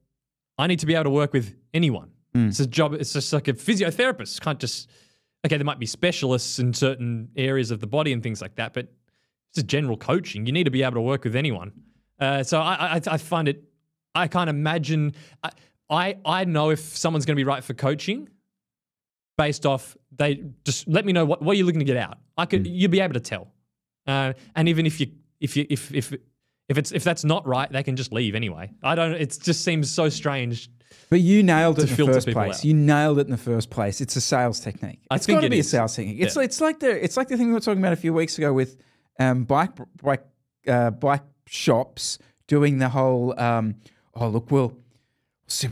I need to be able to work with anyone. Hmm. It's a job. It's just like a physiotherapist. Can't just okay. There might be specialists in certain areas of the body and things like that, but it's just general coaching. You need to be able to work with anyone. Uh, so I, I, I find it. I can't imagine. I, I, I know if someone's going to be right for coaching based off they just let me know what, what are you looking to get out. I could you'd be able to tell. Uh, and even if you if you if if if it's if that's not right, they can just leave anyway. I don't. It just seems so strange. But you nailed it in the first place. out. You nailed it in the first place. It's a sales technique. I It's got to it be is. a sales technique. It's Yeah. it's like the it's like the thing we were talking about a few weeks ago with um, bike bike uh, bike shops doing the whole. Um, oh look, we'll see.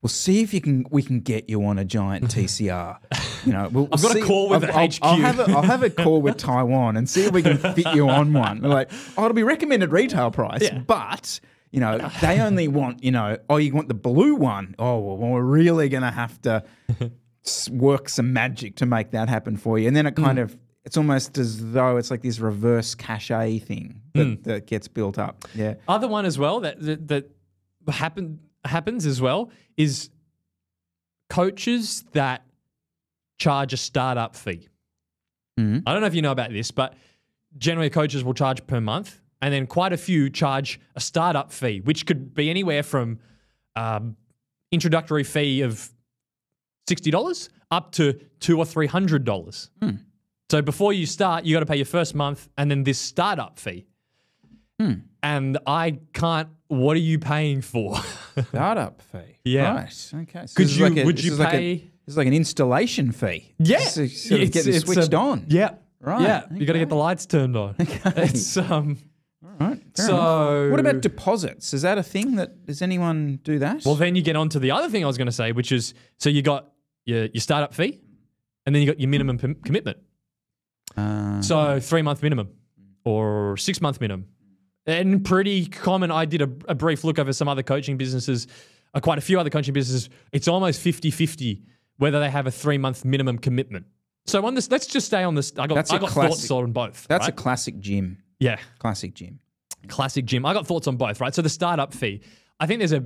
We'll see if you can. We can get you on a giant TCR. You know, we'll, I've got a see- call with I'll, HQ. I'll have a, I'll have a call with Taiwan and see if we can fit you on one. They're like, oh, it'll be recommended retail price, Yeah. but you know, they only want, you know, oh, you want the blue one. Oh, well, we're really going to have to work some magic to make that happen for you. And then it Hmm. kind of, it's almost as though it's like this reverse cachet thing that, Hmm. that gets built up. Yeah. Other one as well that that, that happen happens as well is coaches that charge a startup fee. Mhm. I don't know if you know about this, but generally coaches will charge per month, and then quite a few charge a startup fee, which could be anywhere from um, introductory fee of sixty dollars up to two or three hundred dollars. So before you start, you got to pay your first month and then this startup fee. And I can't. What are you paying for? Startup fee. Yeah. Right. Okay. So Could you- like a- would you is like a- pay- This is like an installation fee. Yeah, This is sort of It's- getting it's switched a- on. Yeah, Right, Yeah, you got to get the lights turned on. It's um. Right. So enough. what about deposits? Is that a thing that does anyone do that? Well, then you get on to the other thing I was going to say, which is so you got your your startup fee, and then you got your minimum commitment. Uh, So three month minimum or six month minimum. And pretty common. I did a, a brief look over some other coaching businesses, uh, quite a few other coaching businesses. It's almost 50 50 whether they have a three month minimum commitment. So on this, let's just stay on this. I got, That's I got classic- thoughts on both. that's right? a classic gym. yeah, Classic gym. classic gym. I got thoughts on both, right? So the startup fee. I think there's a.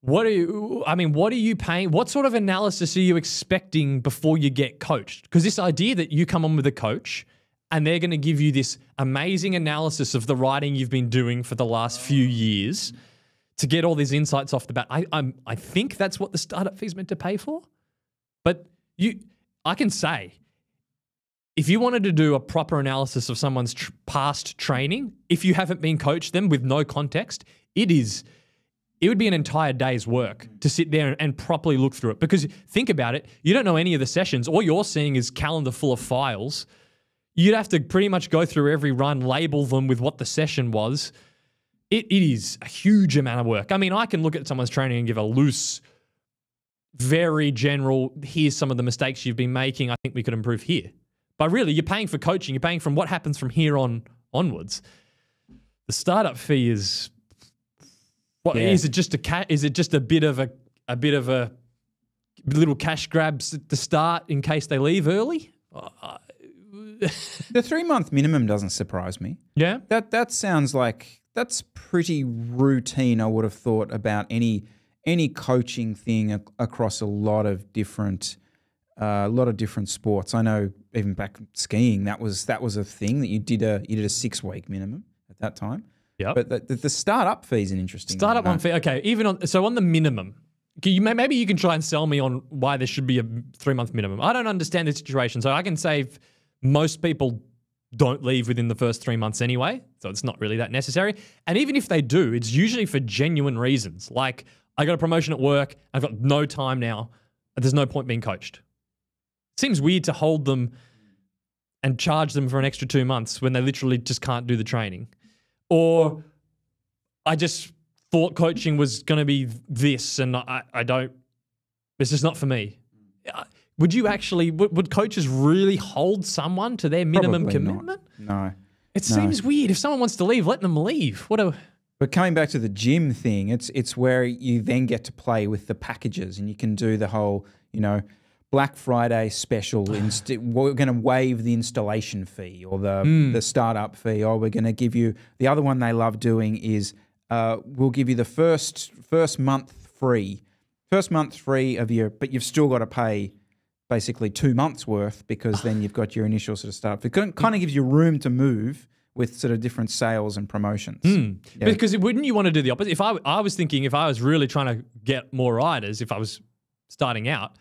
What are you? I mean, what are you paying? What sort of analysis are you expecting before you get coached? Because this idea that you come on with a coach and they're going to give you this amazing analysis of the writing you've been doing for the last few years to get all these insights off the bat. I, I'm, I think that's what the startup fee's meant to pay for. But you, I can say, if you wanted to do a proper analysis of someone's tr- past training, if you haven't been coached them with no context, it is it would be an entire day's work to sit there and, and, properly look through it. Because think about it, you don't know any of the sessions. All you're seeing is calendar full of files. You'd have to pretty much go through every run, label them with what the session was. It, it is a huge amount of work. I mean, I can look at someone's training and give a loose, very general, here's some of the mistakes you've been making. I think we could improve here. But really, you're paying for coaching. You're paying from what happens from here on onwards. The startup fee is what yeah. is it? Just a cat? Is it just a bit of a a bit of a little cash grabs at the start in case they leave early? Uh, the three month minimum doesn't surprise me. Yeah, that that sounds like that's pretty routine. I would have thought about any any coaching thing ac- across a lot of different uh, a lot of different sports. I know even back skiing that was that was a thing that you did a you did a six week minimum at that time. Yeah. But the, the, the startup fee is an interesting startup one fee. Okay, even on so on the minimum, you, maybe you can try and sell me on why there should be a three month minimum. I don't understand the situation, so I can say most people don't leave within the first three months anyway, so it's not really that necessary. And even if they do, it's usually for genuine reasons, like I got a promotion at work, I've got no time now, there's no point being coached. Seems weird to hold them and charge them for an extra two months when they literally just can't do the training or I just thought coaching was going to be this, and I, I don't. It's just not for me. Would you actually? Would, would coaches really hold someone to their minimum Probably commitment? Not. No. It no. seems weird. If someone wants to leave, let them leave. What a. But coming back to the gym thing, it's it's where you then get to play with the packages, and you can do the whole, you know, Black Friday special. Inst- we're going to waive the installation fee or the mm. the startup fee, or we're going to give you the other one they love doing is uh, we'll give you the first first month free, first month free of your, but you've still got to pay basically two months worth because then you've got your initial sort of startup. It kind of gives you room to move with sort of different sales and promotions. Mm. Yeah. Because wouldn't you want to do the opposite? If I I was thinking if I was really trying to get more riders, if I was starting out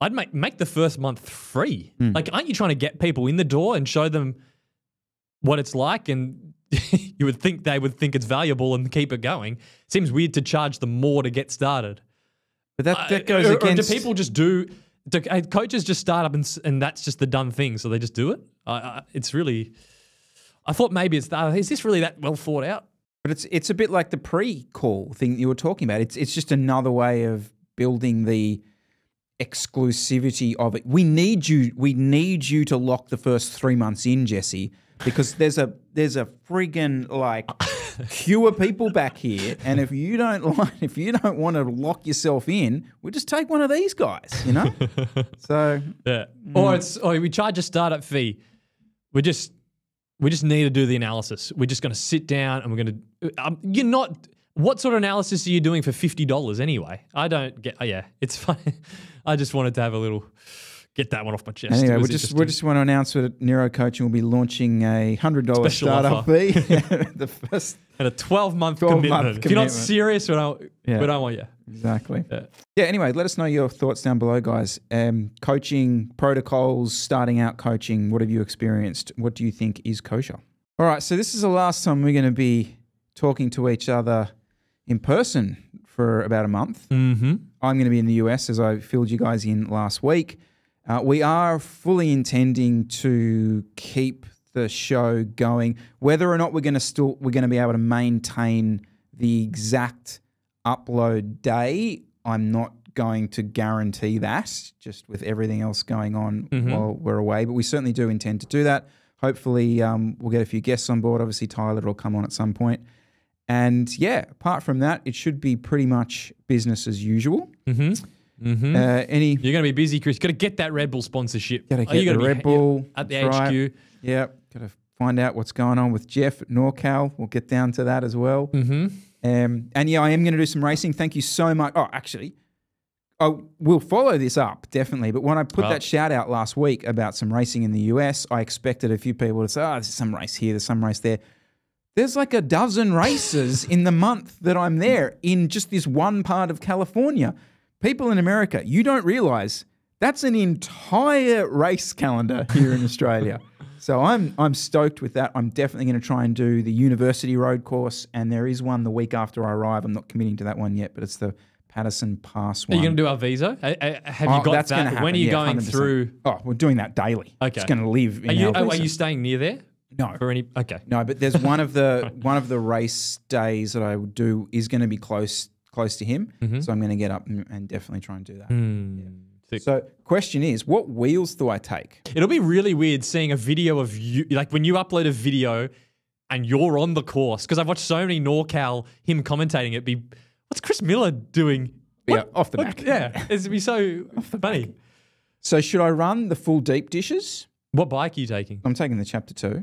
I'd make make the first month free. Mm. Like, aren't you trying to get people in the door and show them what it's like? And you would think they would think it's valuable and keep it going. Seems weird to charge them more to get started. But that, that goes uh, against. do people just do? Do coaches just start up and and that's just the done thing, so they just do it? Uh, it's really. I thought maybe it's that. Is this really that well thought out? But it's it's a bit like the pre-call thing you were talking about. It's it's just another way of building the exclusivity of it. We need you. We need you to lock the first three months in, Jesse, because there's a there's a friggin' like queue of people back here, and if you don't like, if you don't want to lock yourself in, we just take one of these guys, you know. so yeah, mm. or it's or we charge a startup fee. We just we just need to do the analysis. We're just going to sit down and we're going to. Um, you're not. What sort of analysis are you doing for fifty dollars anyway? I don't get. Oh yeah, it's fine. I just wanted to have a little get that one off my chest. Anyway, we just we just want to announce that Nero Coaching will be launching a hundred dollar startup fee. the first and a twelve month commitment. commitment. If you're not serious, we don't, yeah. we don't want you. Exactly. Yeah. yeah. Anyway, let us know your thoughts down below, guys. Um, coaching protocols, starting out coaching. What have you experienced? What do you think is kosher? All right. So this is the last time we're going to be talking to each other in person for about a month. Mm-hmm. I'm going to be in the US as I filled you guys in last week. Uh, we are fully intending to keep the show going, whether or not we're going to still we're going to be able to maintain the exact upload day. I'm not going to guarantee that, just with everything else going on mm-hmm. while we're away. But we certainly do intend to do that. Hopefully, um, we'll get a few guests on board. Obviously, Tyler will come on at some point. And yeah, apart from that, it should be pretty much business as usual. Mm-hmm. Mm-hmm. Uh, any you're going to be busy, Chris. Got to get that Red Bull sponsorship. Got to get the Red Bull at the HQ. Right. Yep. Got to find out what's going on with Jeff at NorCal. We'll get down to that as well. Mm-hmm. Um, and yeah, I am going to do some racing. Thank you so much. Oh, actually, I will follow this up definitely. But when I put Well- that shout out last week about some racing in the US, I expected a few people to say, "Oh, there's some race here, there's some race there." There's like a dozen races in the month that I'm there in just this one part of California. People in America, you don't realize that's an entire race calendar here in Australia. So I'm I'm stoked with that. I'm definitely going to try and do the University Road course, and there is one the week after I arrive. I'm not committing to that one yet, but it's the Patterson Pass one. Are you going to do our visa? Uh, uh, Have Oh, you got that's that? happen, when are you yeah, going 100%. through? Oh, we're doing that daily. Okay. It's going to live in Are you, oh, are you staying near there no, for any? Okay. no, but there's one of the one of the race days that I would do is going to be close close to him, so I'm going to get up and, and definitely try and do that. Hmm. Sick. So, question is, what wheels do I take? It'll be really weird seeing a video of you, like when you upload a video and you're on the course. Because I've watched so many NorCal, him commentating it. Be what's Chris Miller doing? Yeah, What- off the what- back. Yeah, it'd be so off the funny. So, should I run the full deep dishes? What bike are you taking? I'm taking the chapter two.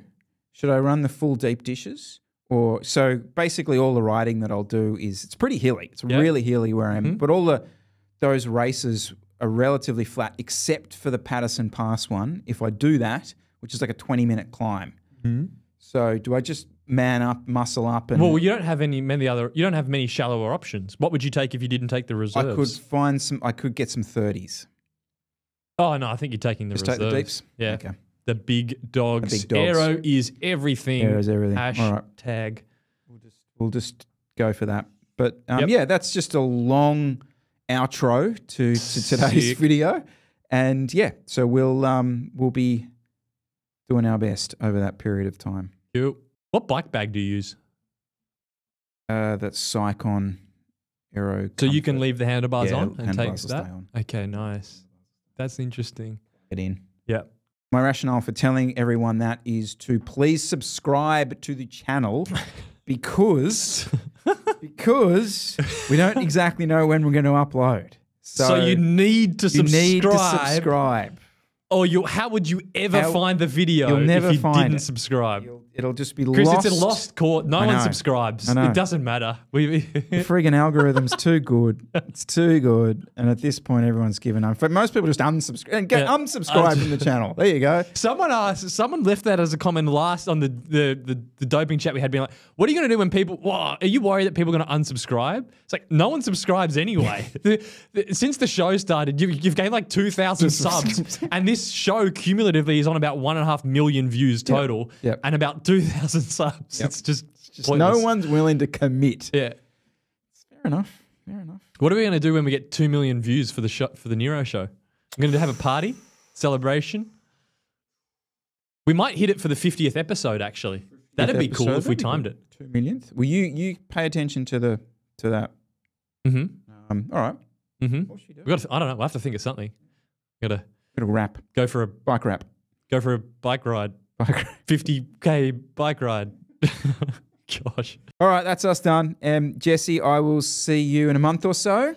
Should I run the full deep dishes? Or so basically all the riding that I'll do is it's pretty hilly. It's Yeah. really hilly where I am. Mm-hmm. But all the those races are relatively flat except for the Patterson Pass one. If I do that, which is like a 20 minute climb. So do I just man up, muscle up and. Well, you don't have any many other. You don't have many shallower options. What would you take if you didn't take the reserves? I could find some I could get some 30s. Oh no, I think you're taking the Just take reserves. the deeps? Yeah, Okay. The big dogs. big dogs. Aero is everything. Aero is everything. All right. Hashtag. We'll just go for that. But um, Yep. yeah, that's just a long outro to, to today's Sick. video, and yeah, so we'll um, we'll be doing our best over that period of time. What bike bag do you use? Uh, that's Scicon Aero. So you can leave the handlebars Yeah, on and take handlebars will that. stay on. Okay, nice. That's interesting. Get in. Yeah. My rationale for telling everyone that is to please subscribe to the channel because because we don't exactly know when we're going to upload. So, So, you need to you subscribe. need to subscribe. Or you, how would you ever How- find the video You'll never if you find didn't it. subscribe? You'll- it'll just be Chris, lost. it's a lost court. No I one know. subscribes. I know. It doesn't matter. We, The friggin' algorithm's too good. It's too good. And at this point, everyone's given up. But most people just unsubscribe and get Yeah. unsubscribed from the channel. There you go. Someone asked, someone left that as a comment last on the the, the, the doping chat we had, being like, "What are you going to do when people? Whoa, are you worried that people are going to unsubscribe?" It's like no one subscribes anyway. The- the- since the show started, you, you've gained like two thousand subs, and this show cumulatively is on about one and a half million views total, Yep. and about two thousand subs. It's just, Just no one's willing to commit. Yeah. Fair enough. Fair enough. What are we going to do when we get two million views for the show, for the Nero show? I'm going to have a party celebration. We might hit it for the 50th episode. Actually, that'd be cool if we timed good. it. Two millionth. Well, you you pay attention to the to that. Mm-hmm. Um, all right. Mm-hmm. What should we do? We got. To, I don't know. We'll have to think of something. Got to Little rap. go for a Bike rap. go for a bike ride. Bike rap. 50k bike ride. Gosh. All right, that's us done. Um, Jesse, I will see you in a month or so.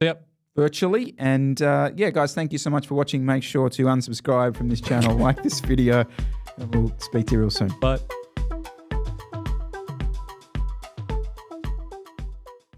Yep. virtually. And uh, yeah, guys, thank you so much for watching. Make sure to unsubscribe from this channel, like this video, and we'll speak to you real soon. But.